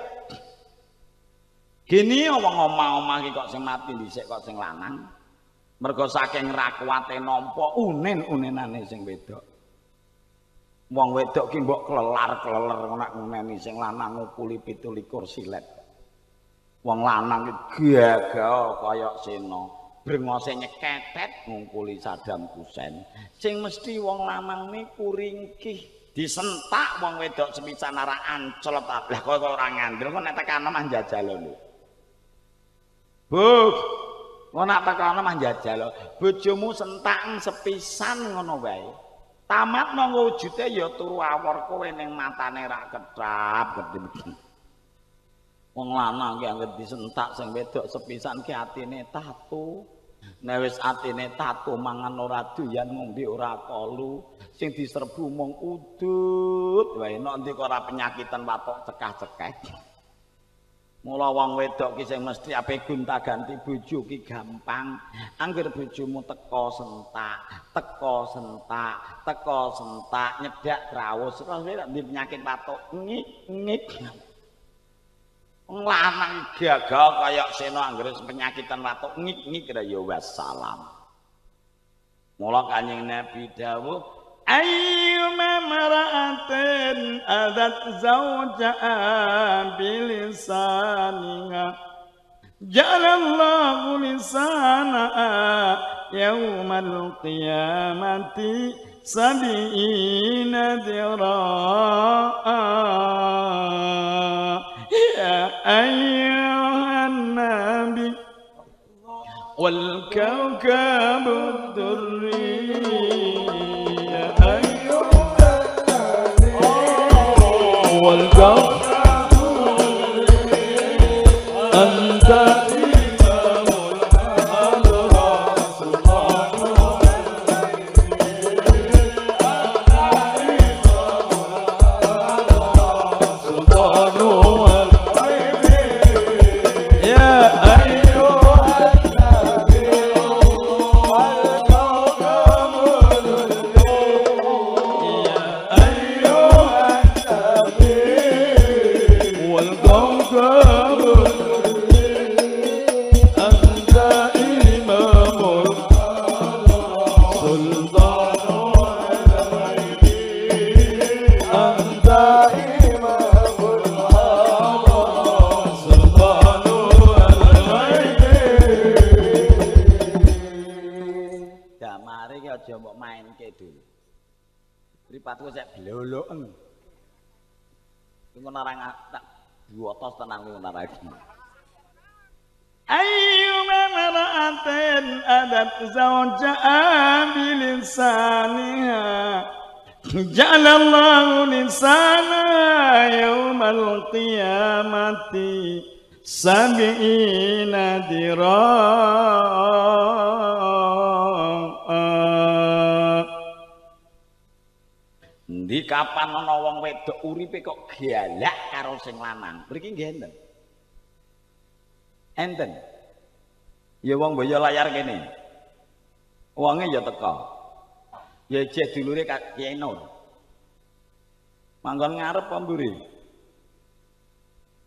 Gini wong omah-omah iki kok sing mati dhisik kok sing lanang. Mergo saking ra kuwate nampa unen-unenane sing wedok. Wong wedok ki mbok klelar-kleler ngono nguneni sing lanang ngukuli 17 silet. Wong lanang ki gagah kaya sena. Brengose nyeketet ngungkuli Saddam Hussein. Sing mesti wong lanang niku ringkih disentak wong wedok sepisan arah ancelot lah kok ora ngandel kok nek tekan omah njajal lho Bu Ngono nak tekono mah njajal. Bojomu sentak sepisan ngono wae. Tamat nang wujude ya turu awor kowe ning matane ra ketrap gedhe. Wong lanang ki anggere disentak sing wedok sepisan ki atine tatu. Nek wis atine tatu mangan ora doyan ngombe ora kolu, sing diserbu mung udut wae nek ndi ora penyakitan watuk cekah-cekeh. Mula wong wedok ki sing mesti ape gonta-ganti bojo ki gampang. Angger bojomu teko sentak, teko sentak, teko sentak, nyedak krawus, terus nek penyakit watuk ngik ngik. lanang gagal kayak seno anggere penyakitan watuk ngik-ngik kira ya wassalam. Mula kanjeng Nabi dawuh ayyuma mara'atin adat zawja'a bilisaniha jalallahu lisanaha yaumal qiyamati sabi'ina dira'a يا أيها النبي والكوكب الدري يا أيها النبي. والكوكب جعل الله لسانا يوم القيامة سبعين ذراعا Kapan ana wong wedok uripe kok galak karo sing lanang? Mriki nggih enten. Ya wong boyo layar kene. Wonge ya teko. Ya jeh dulure Kiai Nur. Manggon ngarep apa mburi?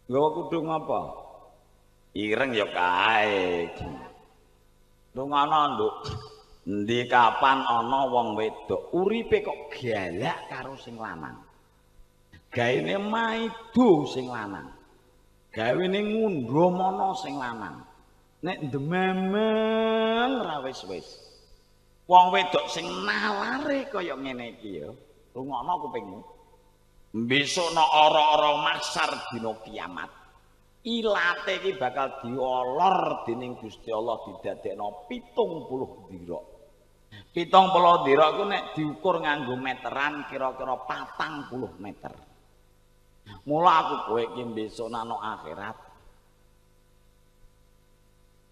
Nggawa kudung apa? Ireng ya kae. Lungono, Nduk. Endi kapan ana wong wedok uripe kok galak karo sing lanang? Gaene maido sing lanang. Gawene ngundho mono sing lanang. Nek dememeng ra wis-wis. Wong wedok sing nalare kaya ngene iki ya. Rungokno kupingmu. Besok no ora-ora masar dina kiamat. Ilate iki bakal diolor dening Gusti Allah didadekno 70 dira. 70 dira ku nek diukur nganggo meteran kira-kira 40 meter. Mula aku kowe iki besok nang akhirat.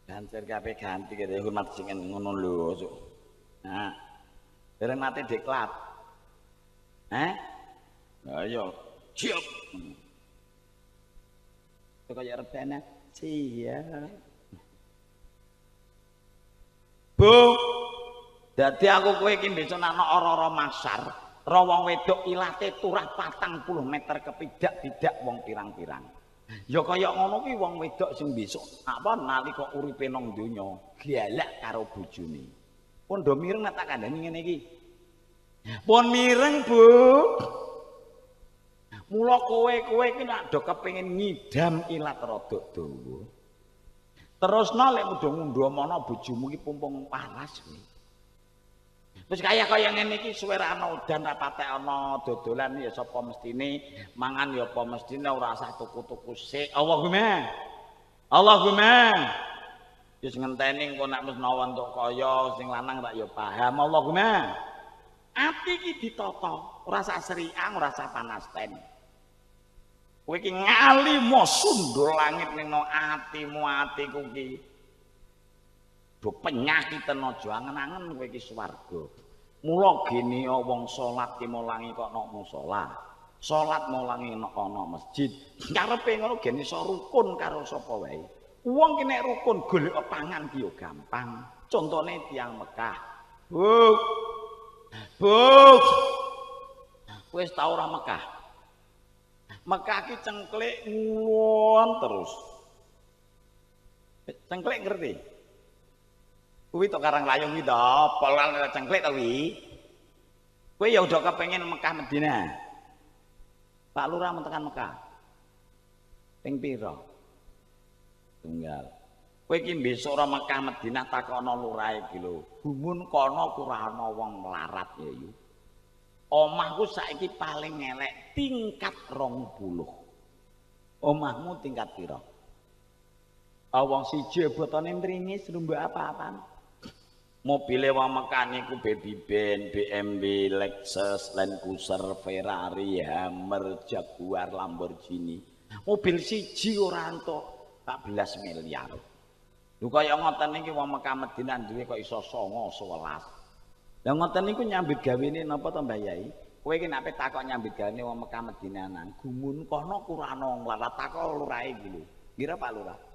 Ganti kabeh ganti kira hormat sing ngono lho. Nah, dereng diklat. Eh? Ayo, siap. Kok kaya rebana? Siap. Bu, dadi aku kowe iki besok ana ora-ora masar, ora wong wedok ilate turah patang puluh meter kepidak-pidak wong pirang-pirang. Ya kaya ngono ki wong wedok sing besok apa nalika uripe nang donya galak karo bojone. pun do mireng nek tak kandhani ngene iki. Pun mireng, Bu. Mula kowe-kowe iki nek do kepengin ngidam ilat rada dawa. Terus nek mudo ngunduh mana bojomu iki pumpung panas kuwi. Wis kaya kaya ngene iki suwe ra ana udan ra patek ana dodolan ya sapa mestine mangan ya apa mestine ora usah tuku-tuku sik. Allahumma. Allahumma. Wis ngenteni engko nek menawa entuk kaya sing lanang tak ya paham Allahumma. Ati iki ditata, ora sak seriang, ora sak panasten. Kowe iki ngali mo sundul langit ning no atimu atiku iki. Do penyakiten aja angen-angen kowe iki swarga. Mula gene wong salat ki mulangi kok nok musala. Salat mulangi ana masjid. Karepe ngono gene iso rukun karo sapa wae. Wong ki rukun golek pangan ki gampang. Contone tiang Mekah. Buk. Buk. Wis tau ora Mekah. Mekah ki cengklik ngulon terus. Cengklik ngerti? Kuwi to Karang Layung iki to, polan cengklik to kuwi. Kowe ya udah kepengin Mekah Madinah. Pak Lurah mentekan Mekah. Ping pira? tunggal. Kowe iki besok ora Mekah Madinah takono lurahe iki lho. Gumun kono ora ana wong melarat ya yu. Omahku saiki paling elek tingkat 20. Omahmu tingkat pira? Awang siji botone mringis rumbu apa-apaan. Mobile wong Mekah niku baby ben, BMW, Lexus, Land Cruiser, Ferrari, Hammer, Jaguar, Lamborghini. Mobil siji ora entuk 14 miliar. Lho kaya ngoten iki wong Mekah Madinah duwe kok iso 9 11. Lah ngoten niku nyambut gawene napa to Mbah Yai? Kowe iki nek takok nyambut gawene wong Mekah Madinah nang gumun kono kurang larat takok lurahe iki lho. Kira Pak Lurah.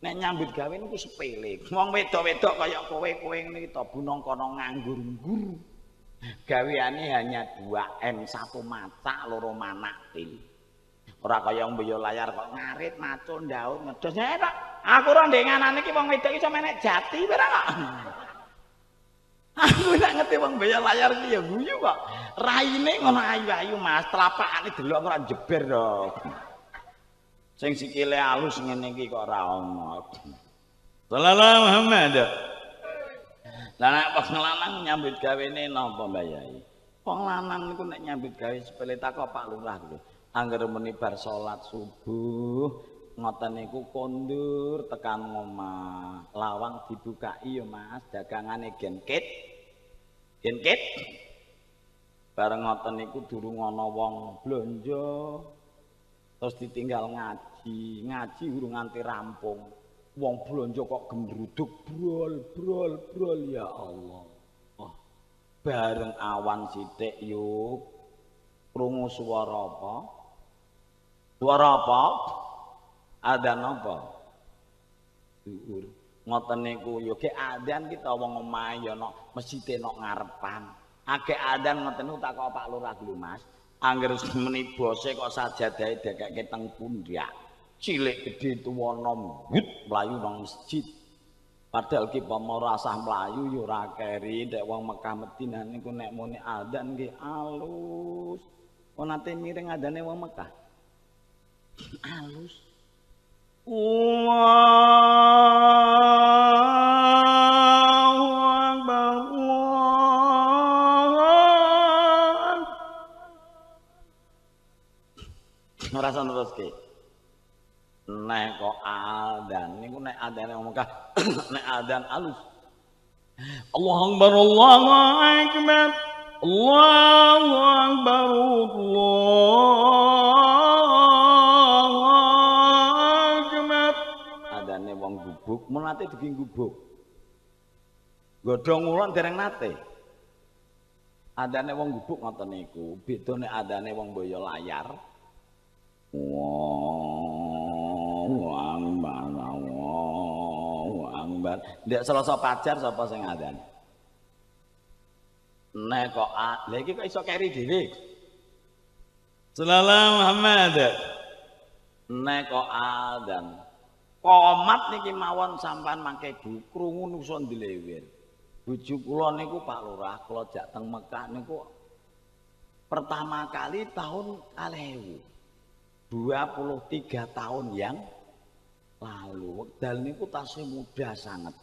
Nek nyambut gawe niku sepele. Wong wedok-wedok kaya kowe kowe ngene to bunong kono nganggur-nggur. Gaweane hanya 2M, satu maca, loro manak til. Ora kaya mboyo layar kok ngarit macul ndaun ngedos ya tak. Aku ora ndek nganane iki wong wedok iso menek jati ora kok. Aku nek ngerti wong mboyo layar iki ya guyu kok. Raine ngono ayu-ayu Mas, telapakane delok ora jeber to. Sing sikile alus ngene iki kok ora ono. Sallallahu Muhammad. Lah nek wong lanang nyambut gawene napa Mbak Yai? Wong lanang niku nek nyambut gawe sepele takok Pak Lurah lho. angger muni bar salat subuh ngoten niku kondur tekan omah lawang dibukai ya Mas dagangane genkit genkit bareng ngoten niku durung ana wong blonjo terus ditinggal ngaji ngaji urung nganti rampung wong blonjo kok gembruduk brol brol brol ya Allah oh bareng awan sithik yuk krungu swara apa Suara apa? Adzan apa? Zuhur. Ngoten niku ya ge adzan kita wong omahe ya nok mesjid nok ngarepan. Age adzan ngoten niku tak kok Pak Lurah lho Mas. Angger meni bose kok sajadahe dekake teng pundak. Cilik gedhe tuwa nom, wut mlayu nang masjid. Padahal ki pomo rasah mlayu ya ora keri nek wong Mekah Madinah niku nek muni adzan nggih alus. Kok nate miring adzane wong Mekah? alus Allahu nek kok adan niku nek adane wong Mekah nek adan alus Allahu Akbar. Allahu Akbar. Allahu Akbar. Allahu Akbar. adane wong gubuk mun nate digi gubuk godhong ulon dereng nate adane wong gubuk ngoten niku beda nek adane wong boyo layar wong bang wong bang ndek selasa pajar sapa sing adan nek kok lha iki kok iso keri dhewe? Sallallahu Muhammad. nek kok adan komat niki mawon sampean mangke bu krungu nusa dilewir bojo kula niku Pak Lurah kula jak teng Mekah niku pertama kali tahun 2000 23 tahun yang lalu wekdal niku tasih muda sangat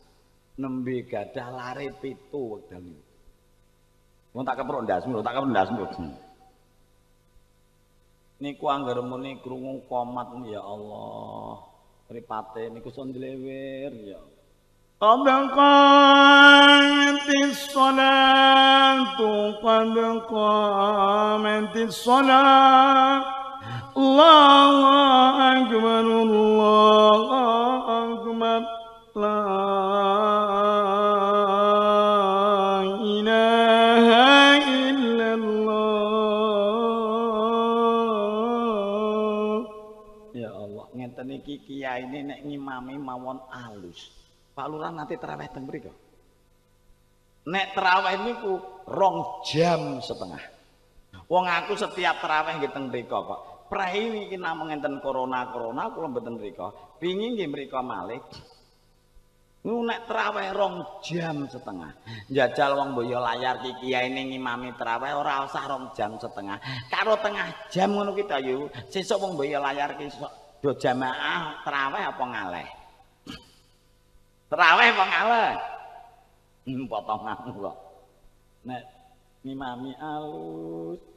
nembe gadah lare pitu wekdal niku Wong tak keprok ndasmu, tak keprok ndasmu. niku anggar muni krungu komat ya Allah Mripate niku son dilewer ya. قد قامت الصلاة قد قامت الصلاة الله أكبر الله أكبر لا إله إلا الله Ya Allah, ngeten iki kiyaine nek ngimami mawon alus. Pak Lurah nanti terawih teng mriku. Nek terawih niku rong jam setengah. Wong aku setiap terawih nggih teng mriku kok. Prahi niki namung enten corona-corona kula mboten mriku. Pingin nggih mriku malih. Nu nek terawih rong jam setengah. Njajal wong boyo layar ki kiyaine ngimami terawih ora usah rong jam setengah. Karo tengah jam ngono ki ta yu. Sesuk wong boyo layar ki do jamaah terawih apa ngaleh. Terawih apa ngaleh? Hmm, potongan kok. Nek ngimami alus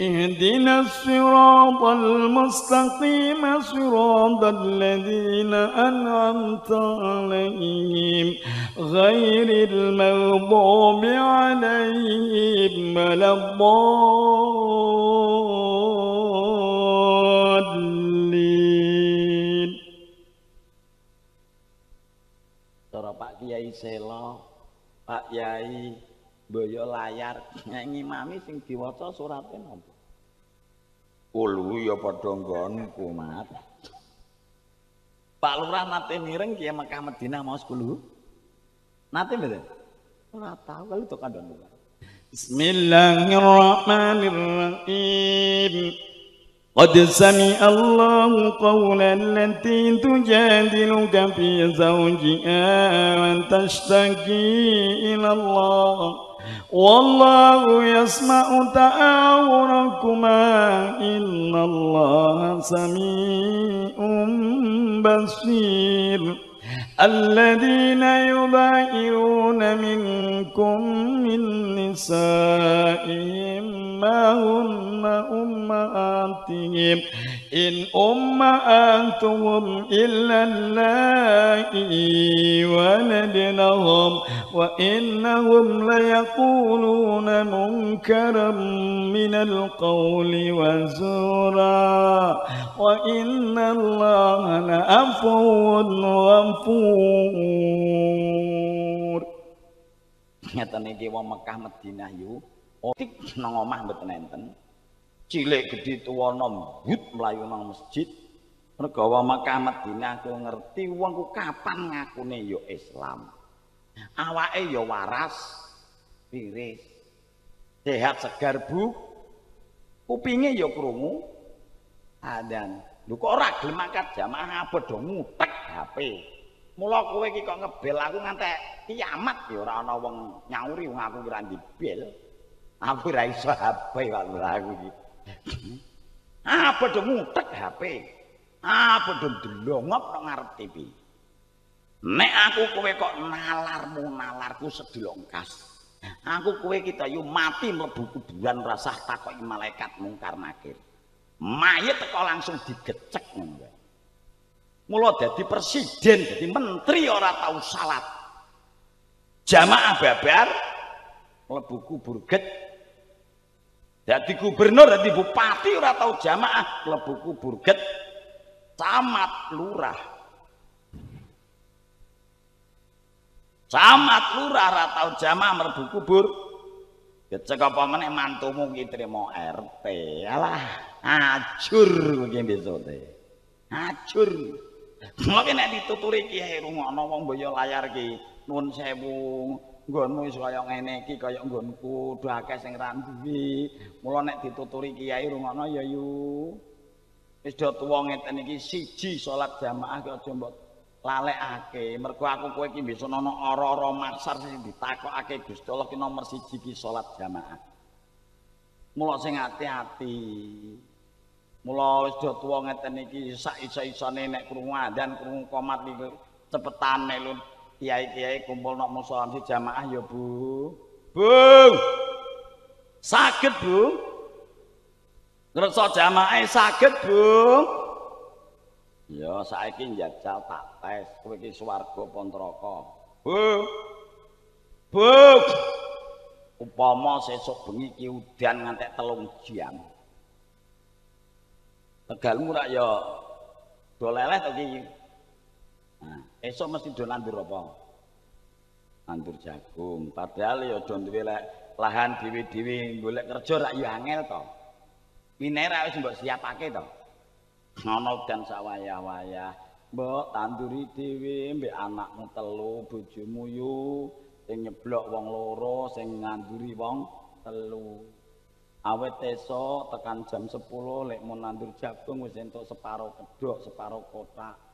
اهدنا الصراط المستقيم صراط الذين أنعمت عليهم غير المغضوب عليهم ولا الضالين. Cara Pak Kiai Selo, Pak Yai Boyo layar nek ngimami sing diwaca surate napa? Kulo ya padha nggonku, Mat. Pak Lurah nate mireng Kiai Mekah Madinah mau sekulu. Nate mboten? Ora tahu kalau to kandhane. بسم الله الرحمن الرحيم قد سمع الله قول التي تجادلك في زوجها وتشتكي إلى الله والله يسمع تآوركما إن الله سميع بصير. الذين يظاهرون منكم من نسائهم ما هن أمهاتهم إن أمهاتهم إلا اللائي ولدنهم وإنهم ليقولون منكرا من القول وزورا وإن الله لعفو غفور Ngeten iki wong Mekah Madinah yu, otik nang omah mboten enten. Cilik gedhe tuwa nembut mlayu nang masjid. Mergo wong Mekah Madinah ku ngerti wong ku kapan ngakune ya Islam. Awake ya waras, piris. Sehat segar bu. Kupinge ya krungu. Adan. Lho kok ora gelem angkat jamaah padha ngutek HP. Mula kowe iki kok ngebel aku ngantek kiamat ya ora ana wong nyauri wong aku ora dibel. Aku ora iso HP kok aku iki. Ah padha ngutek HP. Ah padha delongop nang ngarep TV. Nek aku kowe kok nalarmu nalarku sedilongkas. Aku kowe kita yo mati mlebu kuburan rasah takoki malaikat mungkar nakir. Mayit teko langsung digecek ngono. Mula dadi presiden, dadi menteri ora tau salat. Jamaah babar mlebu kubur get. Dadi gubernur, dadi bupati ora tau jamaah mlebu kubur get. Camat lurah. Camat lurah ora tau jamaah mlebu kubur. Gecek apa meneh mantumu ki trimo RT. Alah, ajur kuwi besote. Ajur. Mula nek dituturi kiai rungokno wong boyo layar ki nuwun sewu. Nggonmu wis kaya ngene iki kaya nggonku, do akeh sing ra duwe. Mula nek dituturi kiai rungokno ya yu. Wis do tuwa ngeten iki siji salat jamaah ki aja mbok lalekake. Mergo aku kowe iki besok ana ora-ora maksar sing ditakokake Gusti Allah ki nomor siji ki salat jamaah. Mula sing ati-ati. Mula wis do tuwa ngeten iki sak iso-isone nek krungu adzan krungu komat iki cepetan nek lu kiai-kiai kumpul nok musala si jamaah ya Bu. Bung. Saged, Bung. Ngrasa jamaah saged, Bung. Ya saiki njajal tak tes kowe iki swarga apa neraka. Bung. Bung. upama sesuk bengi ki udan ngantek telung jam tegalmu rak ya do leleh to ki nah esuk mesti do nandur apa? Nandur jagung. Padahal ya do duwe lahan dhewe-dhewe golek kerja rak ya angel to. Minera wis mbok siapake to. Ana udan sawayah-wayah mbok tanduri dhewe mbek anakmu telu bojomu yuk sing nyeblok wong loro sing nganduri wong telu. Awet esok tekan jam 10 lek mau nandur jagung wis entuk separo kedok separo kotak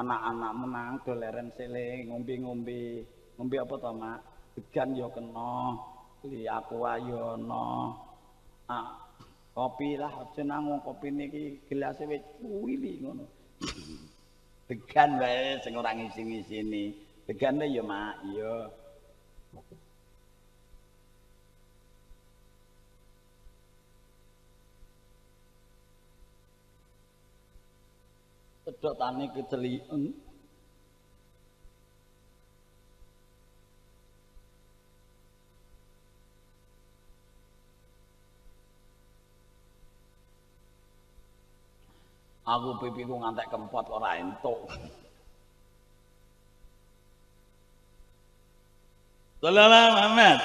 anak-anak menang do leren sele ngombe-ngombe. Ngombe apa to mak? Degan yo kena li aku ayo no ah kopi lah aja nang kopi niki gelas wis kuwi ngono. Degan wae sing ora ngisi-ngisini degan ya mak iya Sedotane keceliken. Aku pipiku ngantek kempot ora entuk. Tolala Muhammad.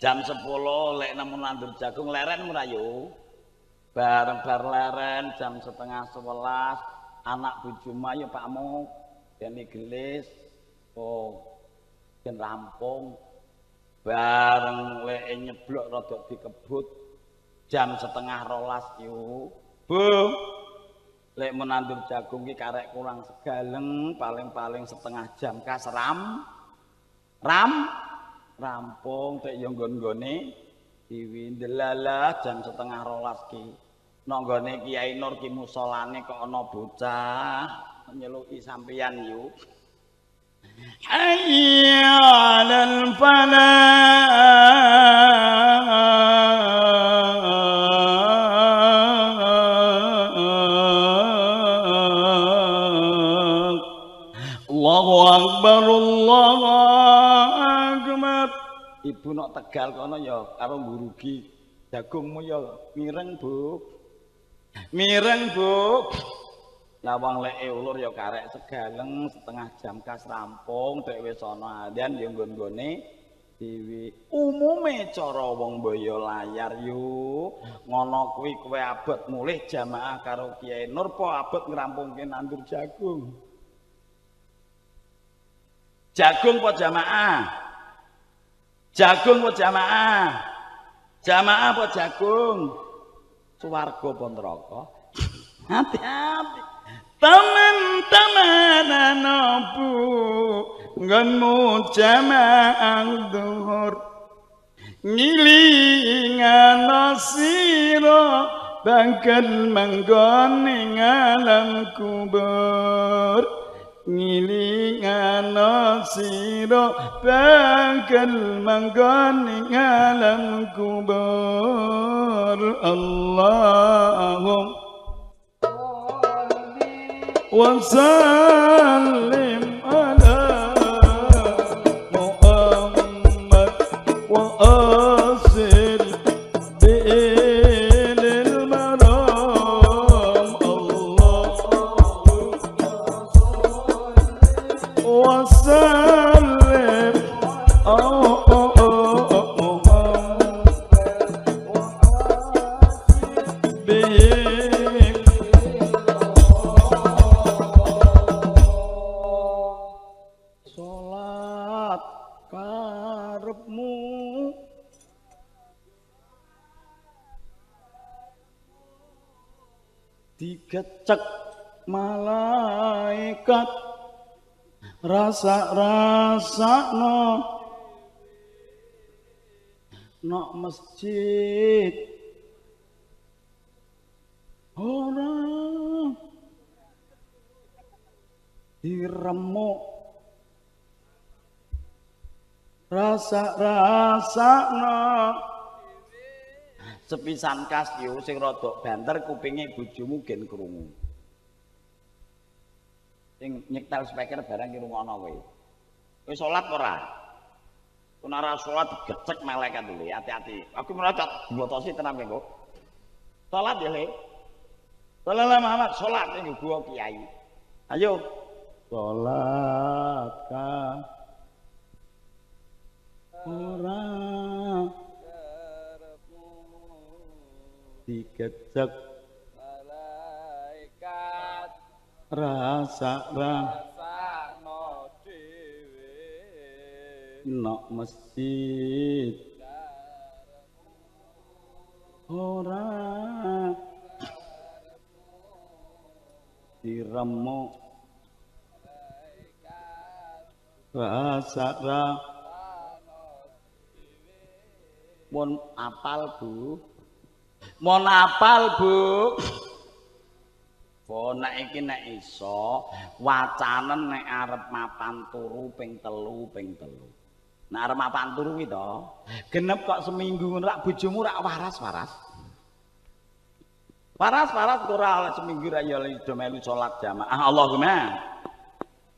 Jam 10 lek nemu nandur jagung leren merayu. Bareng bar leren jam setengah 11 anak bojomu ayo Pakmu dene gelis. Oh. Den rampung. Bareng lek nyeblok rada dikebut jam setengah rolas yu. Bu. Lek menandur jagung ki karek kurang segaleng paling-paling setengah jam kasram. ram rampung tek yo nggon-nggone diwi ndelalah jam setengah rolas ki. Nok nggone Kiai Nur ki musolane kok ana bocah nyeluki sampeyan yu. Hayya 'alal Allahu akbar Allahu ibu nok tegal kono ya karo ngurugi jagungmu ya mireng bu. Mireng bu. Lawang leke ulur ya karek segaleng setengah jam kas rampung dek wis ana adian ya nggon-nggone. Dewi umume cara wong boyo layar yo. Ngono kuwi kowe abot mulih jamaah karo Kiai Nur po abot ngrampungke nandur jagung. Jagung po jamaah Jagung apa jamaah? Jamaah apa jagung? Suwarga apa neraka? Hati-hati. Teman-teman anabu nggonmu jamaah dhuhur. Ngilingan sira bakal manggone alam kubur. Ngilingana sira bakal manggon alam kubur. Allahum wa sallim rasa rasa no nok masjid. Ora. Diremuk. Rasa-rasa sepisan kas yo sing rada banter kupinge bojomu gen krungu sing nyektel speaker barang kirungono kowe kowe salat ora Kuna ra salat digecek malaikat dulu, hati-hati. Aku merasa botosi tenang kok. Salat ya, Le. Salat Muhammad, salat ning gua kiai. Ayo. Salat ka. Ora digecek rasa rasa no nok masjid ora. Diremuk. Rasa rasa Mon apal, Bu. Mon apal, Bu. Bo nek iki nek iso wacanen nek arep mapan turu ping telu ping telu. Nek arep mapan turu kuwi to, genep kok seminggu ngono rak bojomu rak waras-waras. Waras-waras ora seminggu ra ya do melu salat jamaah. Allahumma.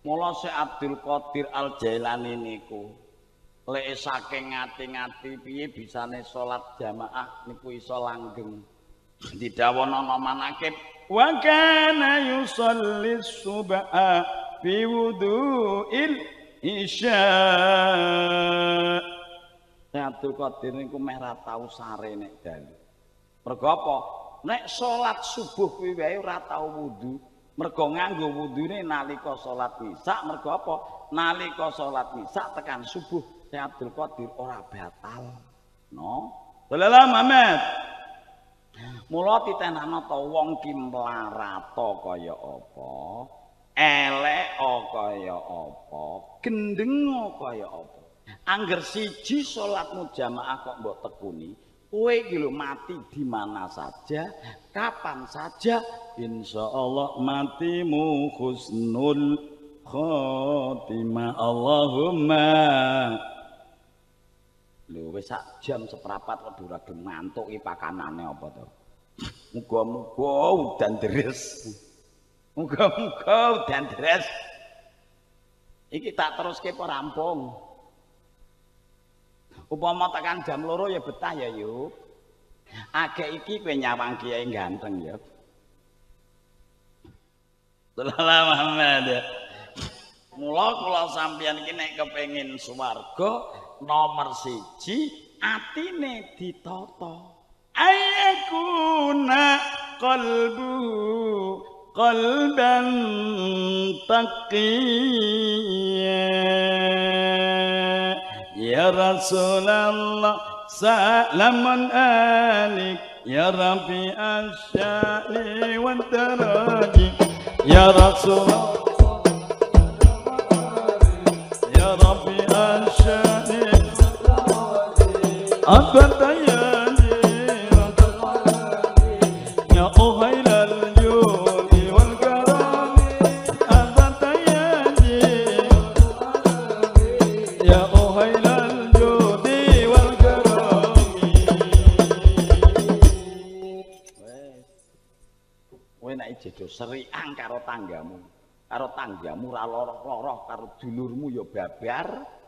Mula Syekh Abdul Qadir Al Jailani niku lek saking ngati-ngati piye bisane salat jamaah niku iso langgeng didhawono ana manakib wa kana yusalli subha fi wudu'il isya Abdul Qadir niku meh ra tau sare nek dalu mergo apa nek salat subuh kuwi wae ora tau wudu mergo nganggo wudune nalika salat isya mergo apa nalika salat isya tekan subuh Syekh Abdul Qadir ora batal. No. Dolala Muhammad. Mula titenana to wong ki mlarato kaya apa? Elek kaya apa? Gendeng kaya apa? Angger siji salatmu jamaah kok mbok tekuni, kowe iki lho mati di mana saja, kapan saja, insyaallah matimu husnul khotimah. Allahumma Lho wis sak jam seprapat kok ora ngantuk iki pakanane apa to? Muga-muga udan deres. Muga-muga udan deres. Iki tak teruske apa rampung. Upama tekan jam loro ya betah ya yuk. Agek iki kowe nyawang kiai ganteng ya. Sallallahu Muhammad. Mula kula sampeyan iki nek kepengin swarga nomor siji atine ditata. Ayakuna qalbu qalban taqiya ya rasulullah salaman alik. Ya rabbi asyali wa ya rasulullah karo tanggamu, karo tanggamu ra loroh-loroh karo dulurmu ya babar.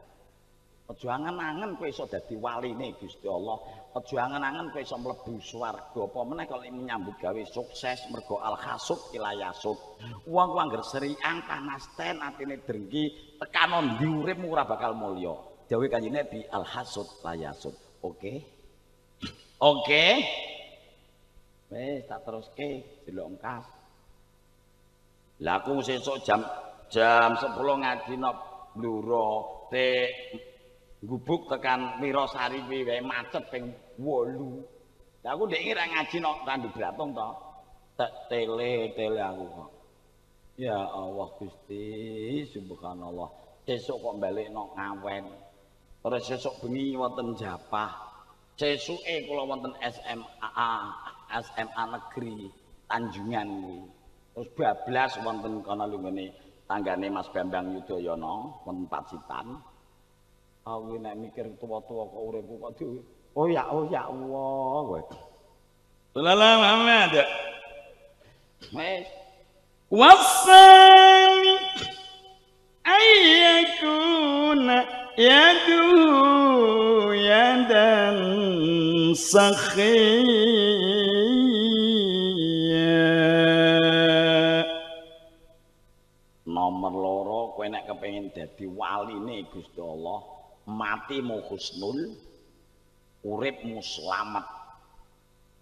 Aja angen-angen kowe iso dadi waline Gusti Allah. Aja angen-angen kowe iso mlebu swarga. Apa meneh kok menyambut gawe sukses mergo al-hasud ilayasud. Wong ku anggar seriang panasten atine drengki tekan ndi uripmu ora bakal mulya. Dawe kanjeng Nabi al-hasud layasud. Oke. Oke. Wes tak teruske delok engkas. Lah aku sesuk jam jam 10 ngaji nang Bluro te gubuk tekan Wirasari kuwi wae macet ping 8. Lah aku ndek ngira ngaji nok Randu Bratung to. Tak tele-tele aku kok. Ya Allah Gusti, subhanallah. Sesuk kok balik nok ngawen. Terus sesuk bengi wonten japah. Cesuke kula wonten SMA SMA negeri Tanjungan kuwi. Terus bablas wonten kana lunggone tanggane Mas Bambang Yudhoyono wonten Pacitan. Aku nek mikir tuwa-tuwa kok uripku kok di Oh ya oh ya Allah kowe. Lala Muhammad. Wes Wasani ayyakuna yadu yadan sakhiyya nomor loro kowe nek kepengin dadi waline Gusti Allah, matimu husnul, uripmu slamet.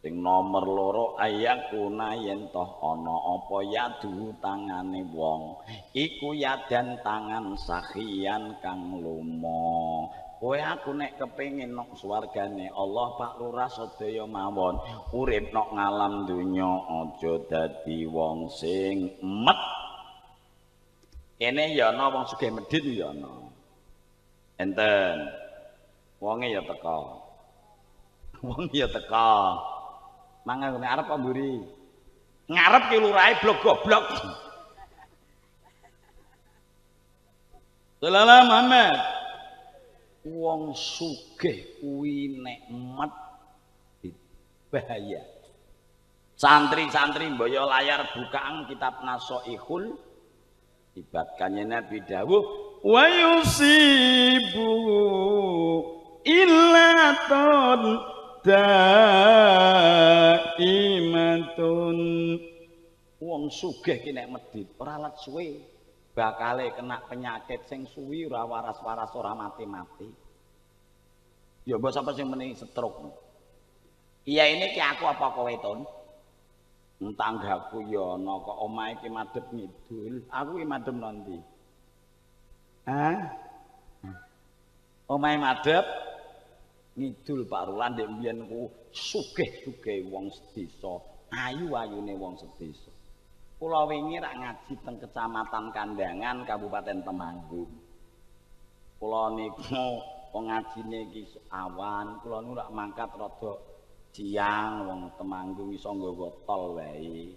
Sing nomor loro ayakuna yen toh ana apa yadu tangane wong, iku yadan tangan sahian kang lumo. Kowe aku nek kepengin nok swargane Allah Pak Lurah sedaya mawon, urip nok ngalam donya aja dadi wong sing met Kene ya ana wong sugih medhit ya ana. Enten. Wonge ya teka. Wong ya teka. Mangan ngene arep apa mburi? Ngarep ki lurahe blok goblok. Lala Muhammad. Wong sugih kuwi nek met bahaya. Santri-santri mbaya layar bukaan kitab Nasoihul Ibat kanjeng Nabi dawuh wa yusibu illatun daimatun wong sugih ki nek medhit ora let suwe bakale kena penyakit sing suwi ora waras-waras ora mati-mati. Ya mbok sapa sing meni stroke. Iya ini ki aku apa kowe ton? Tanggaku ya ana kok omahe ki madhep ngidul. Aku ki madhep nanti. Hah? Omahe madhep ngidul Pak Rulan ndek mbiyen ku sugih-sugih wong sedesa, ayu-ayune wong sedesa. Kula wingi rak ngaji teng Kecamatan Kandangan, Kabupaten Temanggung. Kula niku pengajine iki awan, kula nu rak mangkat rada siang wong Temanggung iso nggawa tol wae.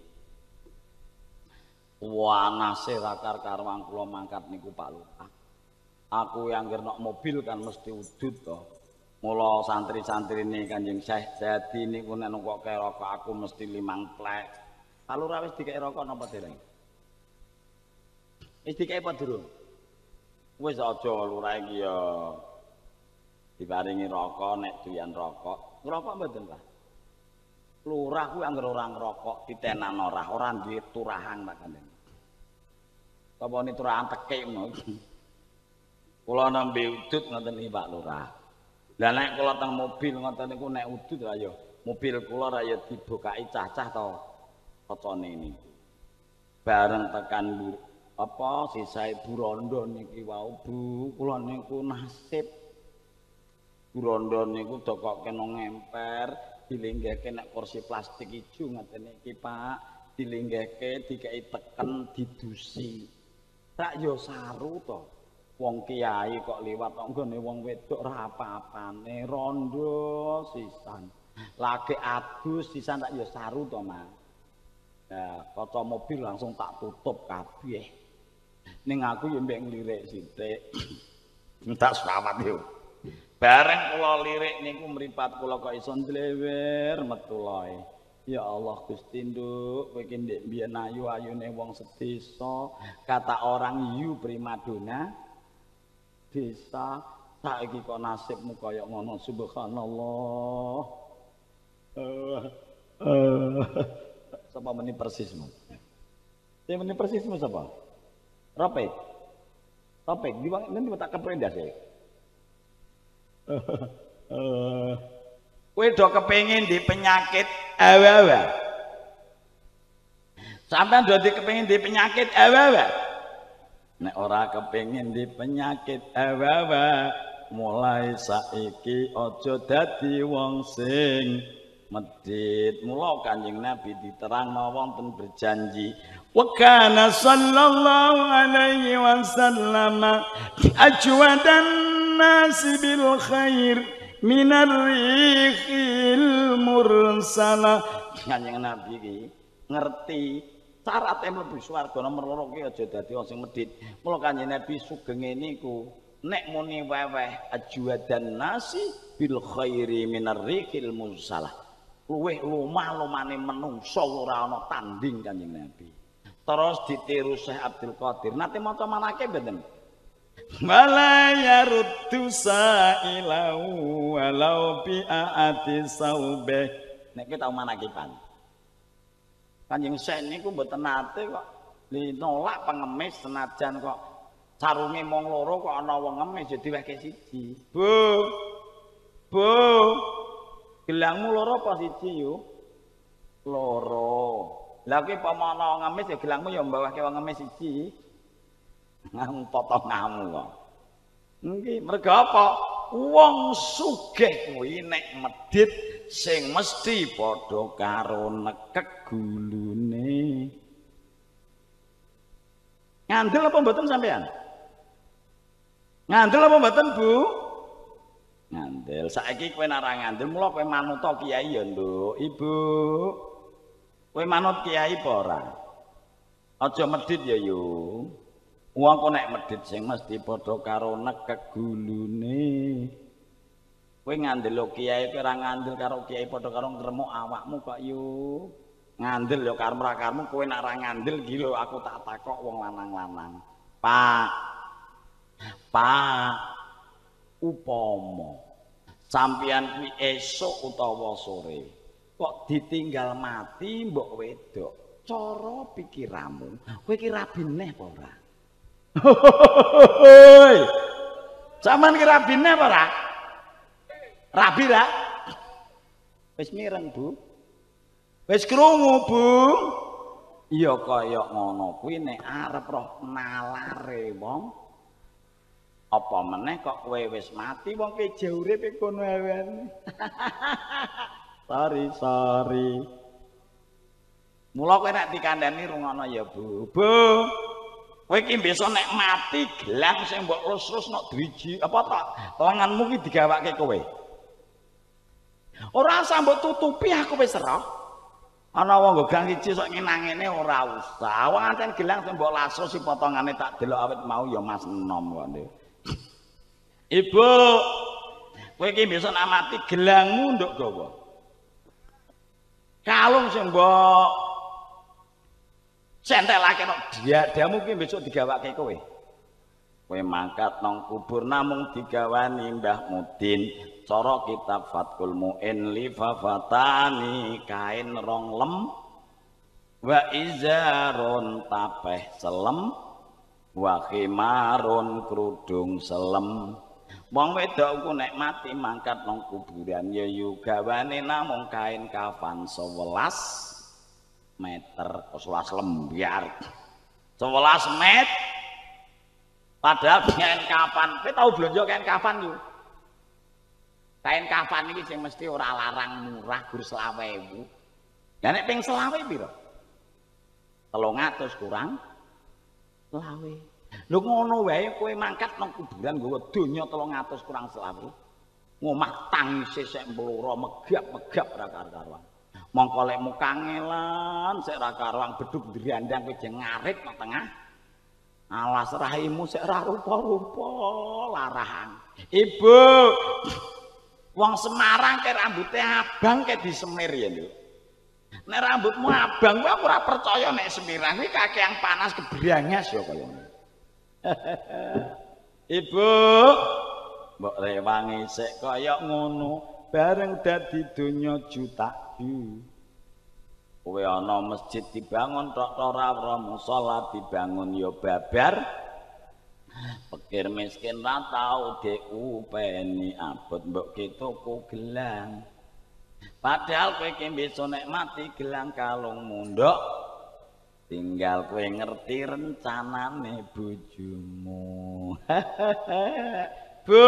Wanase rakar karwang kula mangkat niku Pak Lurah. Aku yang nok mobil kan mesti udut to. Mula santri-santrine Kanjeng Syekh Jadi niku nek kok rokok aku mesti limang plek. Pak Lurah wis dikek rokok napa dereng? Wis dikek apa durung? Wis aja Lurah iki ya diparingi rokok nek rokok. Ngerokok mboten, Pak? Lurah kuwi anggere ora ngerokok ditenan ora, ora duwe turahan Pak Kanjeng. Apa ni turahan tekek ngono. Kula nembe udut ngoten iki Pak Lurah. Lah nek kula teng mobil ngoten niku nek udut ayo mobil kula ra ya dibukaki cacah to kocone niku. Bareng tekan bu, apa sisae burondo niki wau Bu, kula niku nasib Burondo niku dokoke nang ngemper, dilinggahke nek kursi plastik ijo ngoten iki Pak, dilinggahke dikeki teken didusi. Rak yo saru to. Wong kiai kok liwat kok nggone wong wedok ora apa-apane, rondo sisan. Lagi adus sisan tak yo saru to, Mas. Nah, kaca mobil langsung tak tutup kabeh. Ning aku yo mbek nglirik sithik. tak selawat yo. Bareng kula lirik niku mripat kula kok iso ndlewer metu. Ya Allah Gusti Nduk, kowe iki ndek mbiyen ayu-ayune wong sedesa, kata orang yu primadona desa saiki kok nasibmu kaya ngono subhanallah. Uh, uh, sapa meni persismu? Sing meni persismu sapa? Rope. Rope, di nanti tak keprendas ya. Kowe do kepengin di penyakit awa-awa. Sampeyan do kepengin di penyakit awa-awa. Nek ora kepengin di penyakit awa-awa, mulai saiki aja dadi wong sing medit. Mula Kanjeng Nabi diterangno wonten berjanji wa kana sallallahu alaihi wasallam ajwadan الناس بالخير minar rihil mursala Kanjeng Nabi iki ngerti syaratnya mlebu swarga nomor loro ki aja dadi wong sing medhit. Mula Kanjeng Nabi sugeng niku nek muni weweh ajwadan nasi bil khairi minar rihil mursala. Luwih lumah lumane menungso ora ana tanding Kanjeng Nabi. Terus ditiru Syekh Abdul Qadir. Nate maca manake mboten? Wala yaruddu sa'ilau walau bi'ati saubeh Nek kita manakipan. Kanjeng Syekh niku mboten nate kok nolak pengemis senajan kok sarunge mong loro kok ana wong ngemis jadi weke siji. Bu Bu Gelangmu loro apa siji yo? Loro. Lah ki pamana ngemis ya gelangmu ya mbawahke wong ngemis siji. Ngam potonganmu kok. Nggih, mergo apa? Wong sugih kuwi nek medhit sing mesti padha karo nekek gulune. Ngandel apa mboten sampean? Ngandel apa mboten, Bu? Ngandel. Saiki kowe nek ora ngandel, mula kowe manut kiai ya, Nduk. Ibu. Kowe manut kiai apa ora? Aja medhit ya, yo. Wong kok nek medhit sing mesti padha karo nekek gulune. Kowe ngandel kiai kowe ora ngandel karo kiai padha karo ngremuk awakmu kok yo. Ngandel ya karo mrakarmu kowe nek ora ngandel iki lho aku tak takok wong lanang-lanang. Pak. Pak. Upama sampeyan kuwi esuk utawa sore kok ditinggal mati mbok wedok. Cara pikiranmu, kowe iki rabi neh apa ora? Hoi. Saman ki rabine apa ora? Rabi ra? Wis mireng, Bu. Wis krungu, Bu. Iya kaya ngono kuwi nek arep roh nalare wong. Apa meneh kok kowe wis mati wong keje urip kono awen. sorry, sorry. Mula kowe nek dikandani rungono ya, Bu. Bu. Kowe iki besok nek mati gelang sing mbok lus-lus nok driji apa tak lenganmu ki digawake kowe. Ora usah mbok tutupi aku wis roh. Ana wong nggo gang siji sok ngenang-ngene ora usah. Wong ancen gelang sing mbok lasus si potongane tak delok awet mau ya Mas Enom kok. Ibu, kowe iki besok nek mati gelangmu nduk gawa. Kalung sing mbok sentelake nok diadamu ki besok digawake kowe. Kowe mangkat nang kubur namung digawani Mbah Mudin. Cara kitab Fathul Muin li fafatani kain rong lem wa izarun tapeh selem wa khimarun krudung selem. Wong wedok ku nek mati mangkat nang kuburan ya yu gawane namung kain kafan 11 meter 11 lembar? 11 met? Padahal kain kafan kowe tau blonjo kain kafan yo kain kafan iki sing mesti ora larang murah gur 20.000 ya nek ping 20 piro? 300 kurang. 20 lho ngono wae kowe mangkat nang kuburan nggawa donya 300 kurang 20 ngomah tangise sik mloro megap-megap ra karuan mongko lek mukangelan sik ra karuan beduk ndriandang kowe jeng ngarit nang tengah. Alas rahimu sik ra rupa-rupa larahan. Ibu! Wong Semarang ke rambutnya abang ke disemir ya lho nek rambutmu abang aku ora percaya nek semirang. Kuwi kakean panas kebriangas ya kaya ibu! Mbok rewangi sik kaya ngono bareng dadi donya jutakyu kowe ana masjid dibangun tok ora ora musala dibangun ya babar. Pikir miskin ra tau diupeni abot mbok tuku gelang. Padahal kowe iki bisa nek mati gelang kalung mundok tinggal kowe ngerti rencanane bojomu. Bu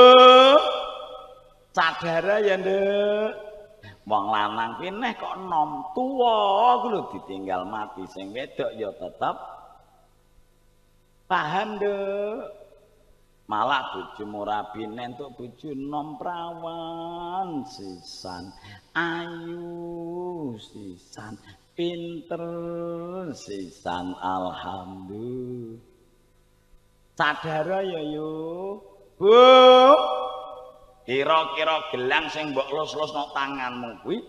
sadara ya nduk Wong lanang ki neh kok enom tuwa ku lho ditinggal mati sing wedok ya tetep paham, Nduk. malah bojomu rabi entuk bojo nom prawan sisan. Ayu sisan. Pinter sisan. Alhamdulillah. Sadara ya yo bu kira-kira gelang sing mbok los-los nang tanganmu kuwi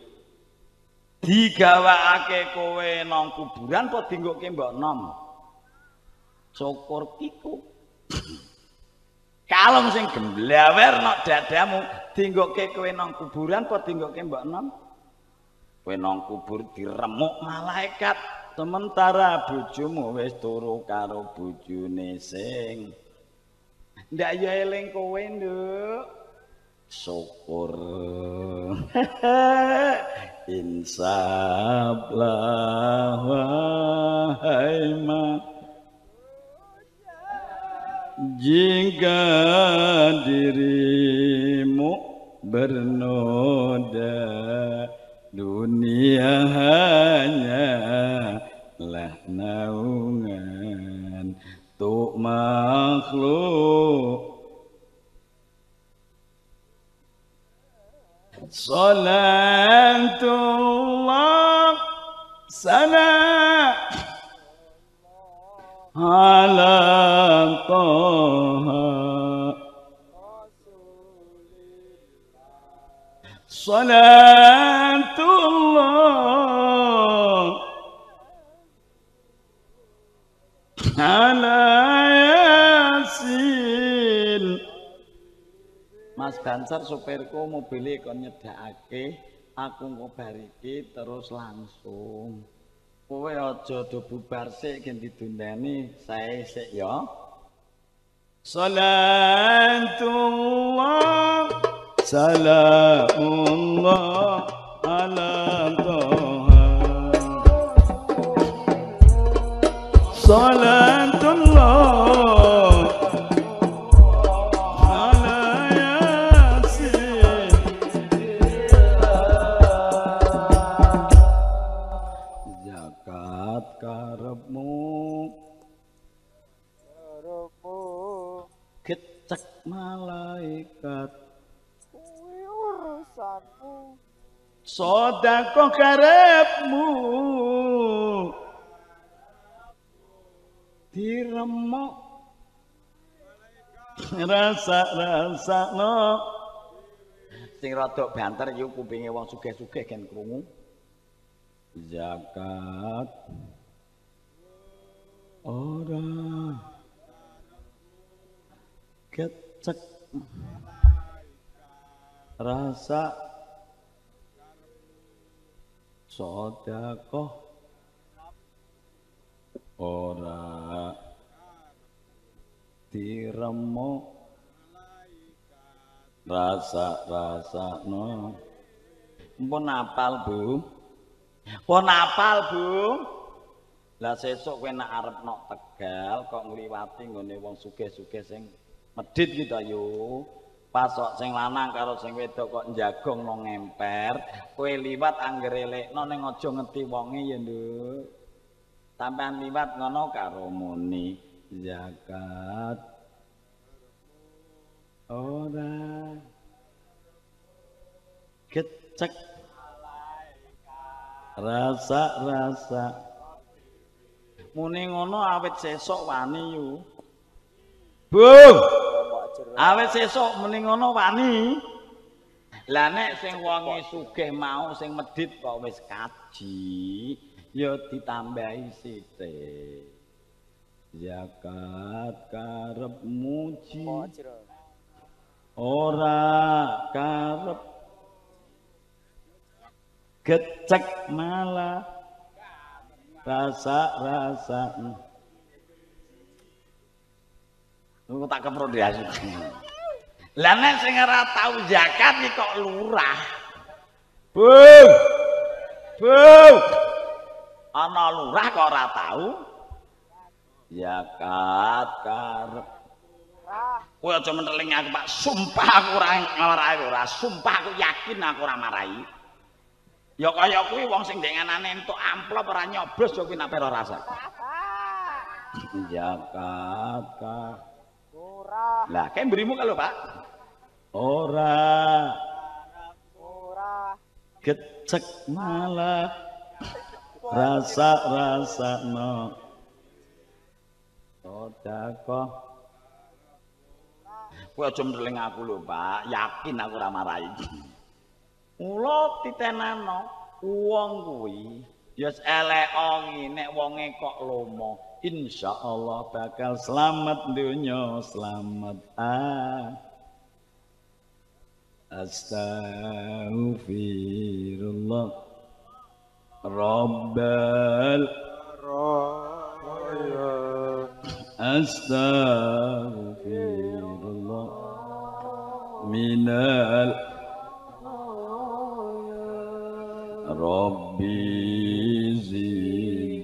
digawakake kowe nang kuburan apa dinggokke mbok nom? Syukur kiku. Kalung sing gemblawer nok dadamu dinggokke kowe nang kuburan apa dinggokke mbok nom? Kowe nang kubur diremuk malaikat sementara bojomu wis turu karo bojone sing. Ndak ya eling kowe nduk syukur. Insablah wahai jika dirimu bernoda dunia hanya lah naungan untuk makhluk Salatullah salam ala taha Salatullah ala yasin Mas Gansar supirku mobilnya kon nyedakake aku ngobariki terus langsung. Kowe aja do bubar sik gen ditundani sae sik ya. Salatullah Salamullah ala toha. Salatullah malaikat. Kuwi urusanmu. Sodakoh karepmu. Diremuk. Rasa-rasa no Sing rodok banter yuk kupinge wong sugih-sugih kan krungu. Zakat. Ora Kecek Rasa Sodakoh Ora Diremuk. Rasa-rasa no Mpun apal bu. Pun apal bu. Lah sesuk kowe nak arep nok Tegal kok ngliwati nggone wong sugih-sugih sing medhit gitu ayo. Pasok sing lanang karo sing wedok kok njagong nang ngemper, kowe liwat anggere lekno ning aja ngeti wonge ya, Nduk. Sampeyan liwat ngono karo muni zakat. Ora kecek rasa-rasa muni ngono awit sesuk wani yu Bung awit sesuk muni ngono wani. Lah nek sing wonge sugih mau sing medhit kok wis kaji ya ditambahi sithik. Zakat karep muji. Ora karep. Gecek malah. Rasa-rasa Aku tak keprodiasi. Lah nek sing ora tau zakat iki kok lurah. Bung. Bung. Ana lurah kok ora tau. Zakat karep. Kowe aja menteling aku, Pak. Sumpah aku ora marahi ora. Sumpah aku yakin aku ora marahi. Ya kaya kuwi wong sing denganane entuk amplop ora nyoblos ya kuwi nak ora rasa. Zakat karep. Ora, Lah, kayak berimu kalau Pak. ora ora, gecek malah rasa-rasa no sodakoh Kowe aja mdeling aku lho, Pak. Yakin aku ora marahi. Mula titenano wong kuwi ya eleki nek wonge kok lomo. Insyaallah bakal selamat dunya selamat ah Astaghfirullah. Rabbal Astaghfirullah. Minal Rabbi zidni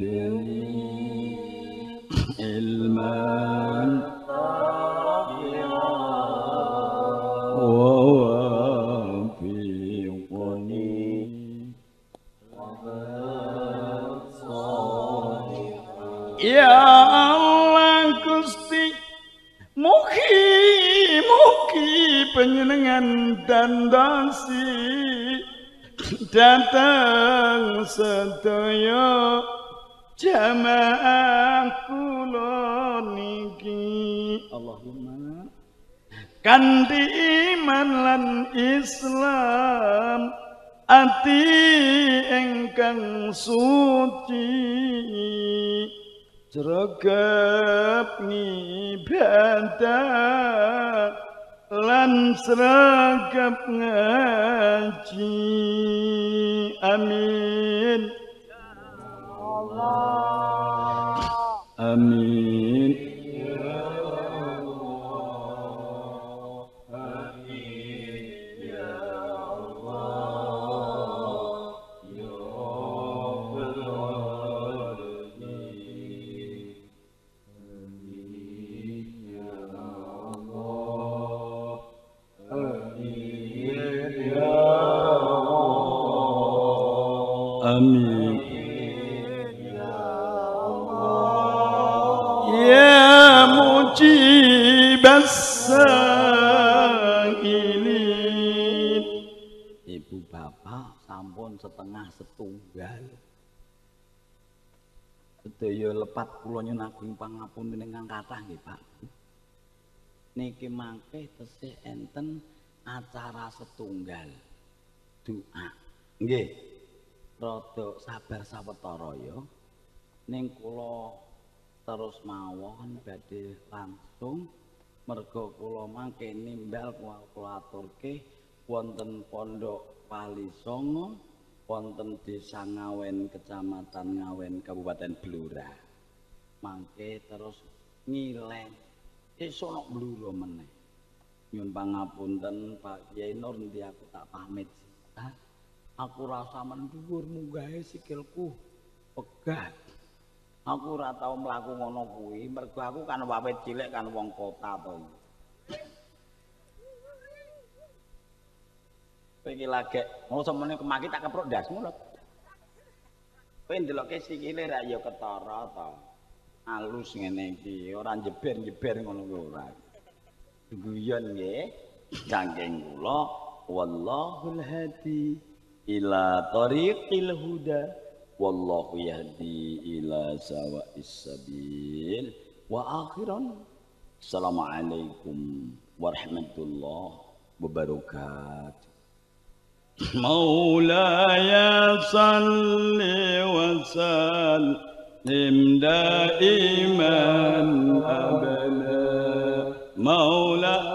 Datang sedaya jamaah kula. niki Allahumma. Kanthi iman lan Islam. Ati ingkang suci. Sregep ngibadah lan sregep ngaji. Amin. Allah, amin amin. Ya mujibas sa'ilin. Ibu bapak sampun setengah setunggal. Sedaya lepat kula nyuwun agung pangapunten ingkang kathah nggih Pak. Niki mangke tesih enten acara setunggal. Doa. Nggih rada sabar sawetara ya. Ning kula terus mawon badhe langsung merga kula mangke nimbal kula aturke wonten pondok Pali Songo wonten Desa Ngawen Kecamatan Ngawen Kabupaten Blora. Mangke terus ngileng esuk nok Blora meneh. Nyuwun pangapunten Pak Kiai Nur nanti aku tak pamit. Hah? Aku rasa mendhuwur munggahe sikilku pegat aku ora tau mlaku ngono kuwi mergo aku kan wawit cilik kan wong kota to iki. Lagi mau semene kemaki tak keprok ndasmu lho. Kowe ndelokke sikile ra ya ketara to. Alus ngene iki ora jeber-jeber ngono kuwi ora. Guyon nggih saking kula wallahul hadi ila tariqil huda wallahu yahdi ila sawa'is sabil wa akhiran assalamualaikum warahmatullahi wabarakatuh مولاي صل وسلم دائما ابدا مولاي صل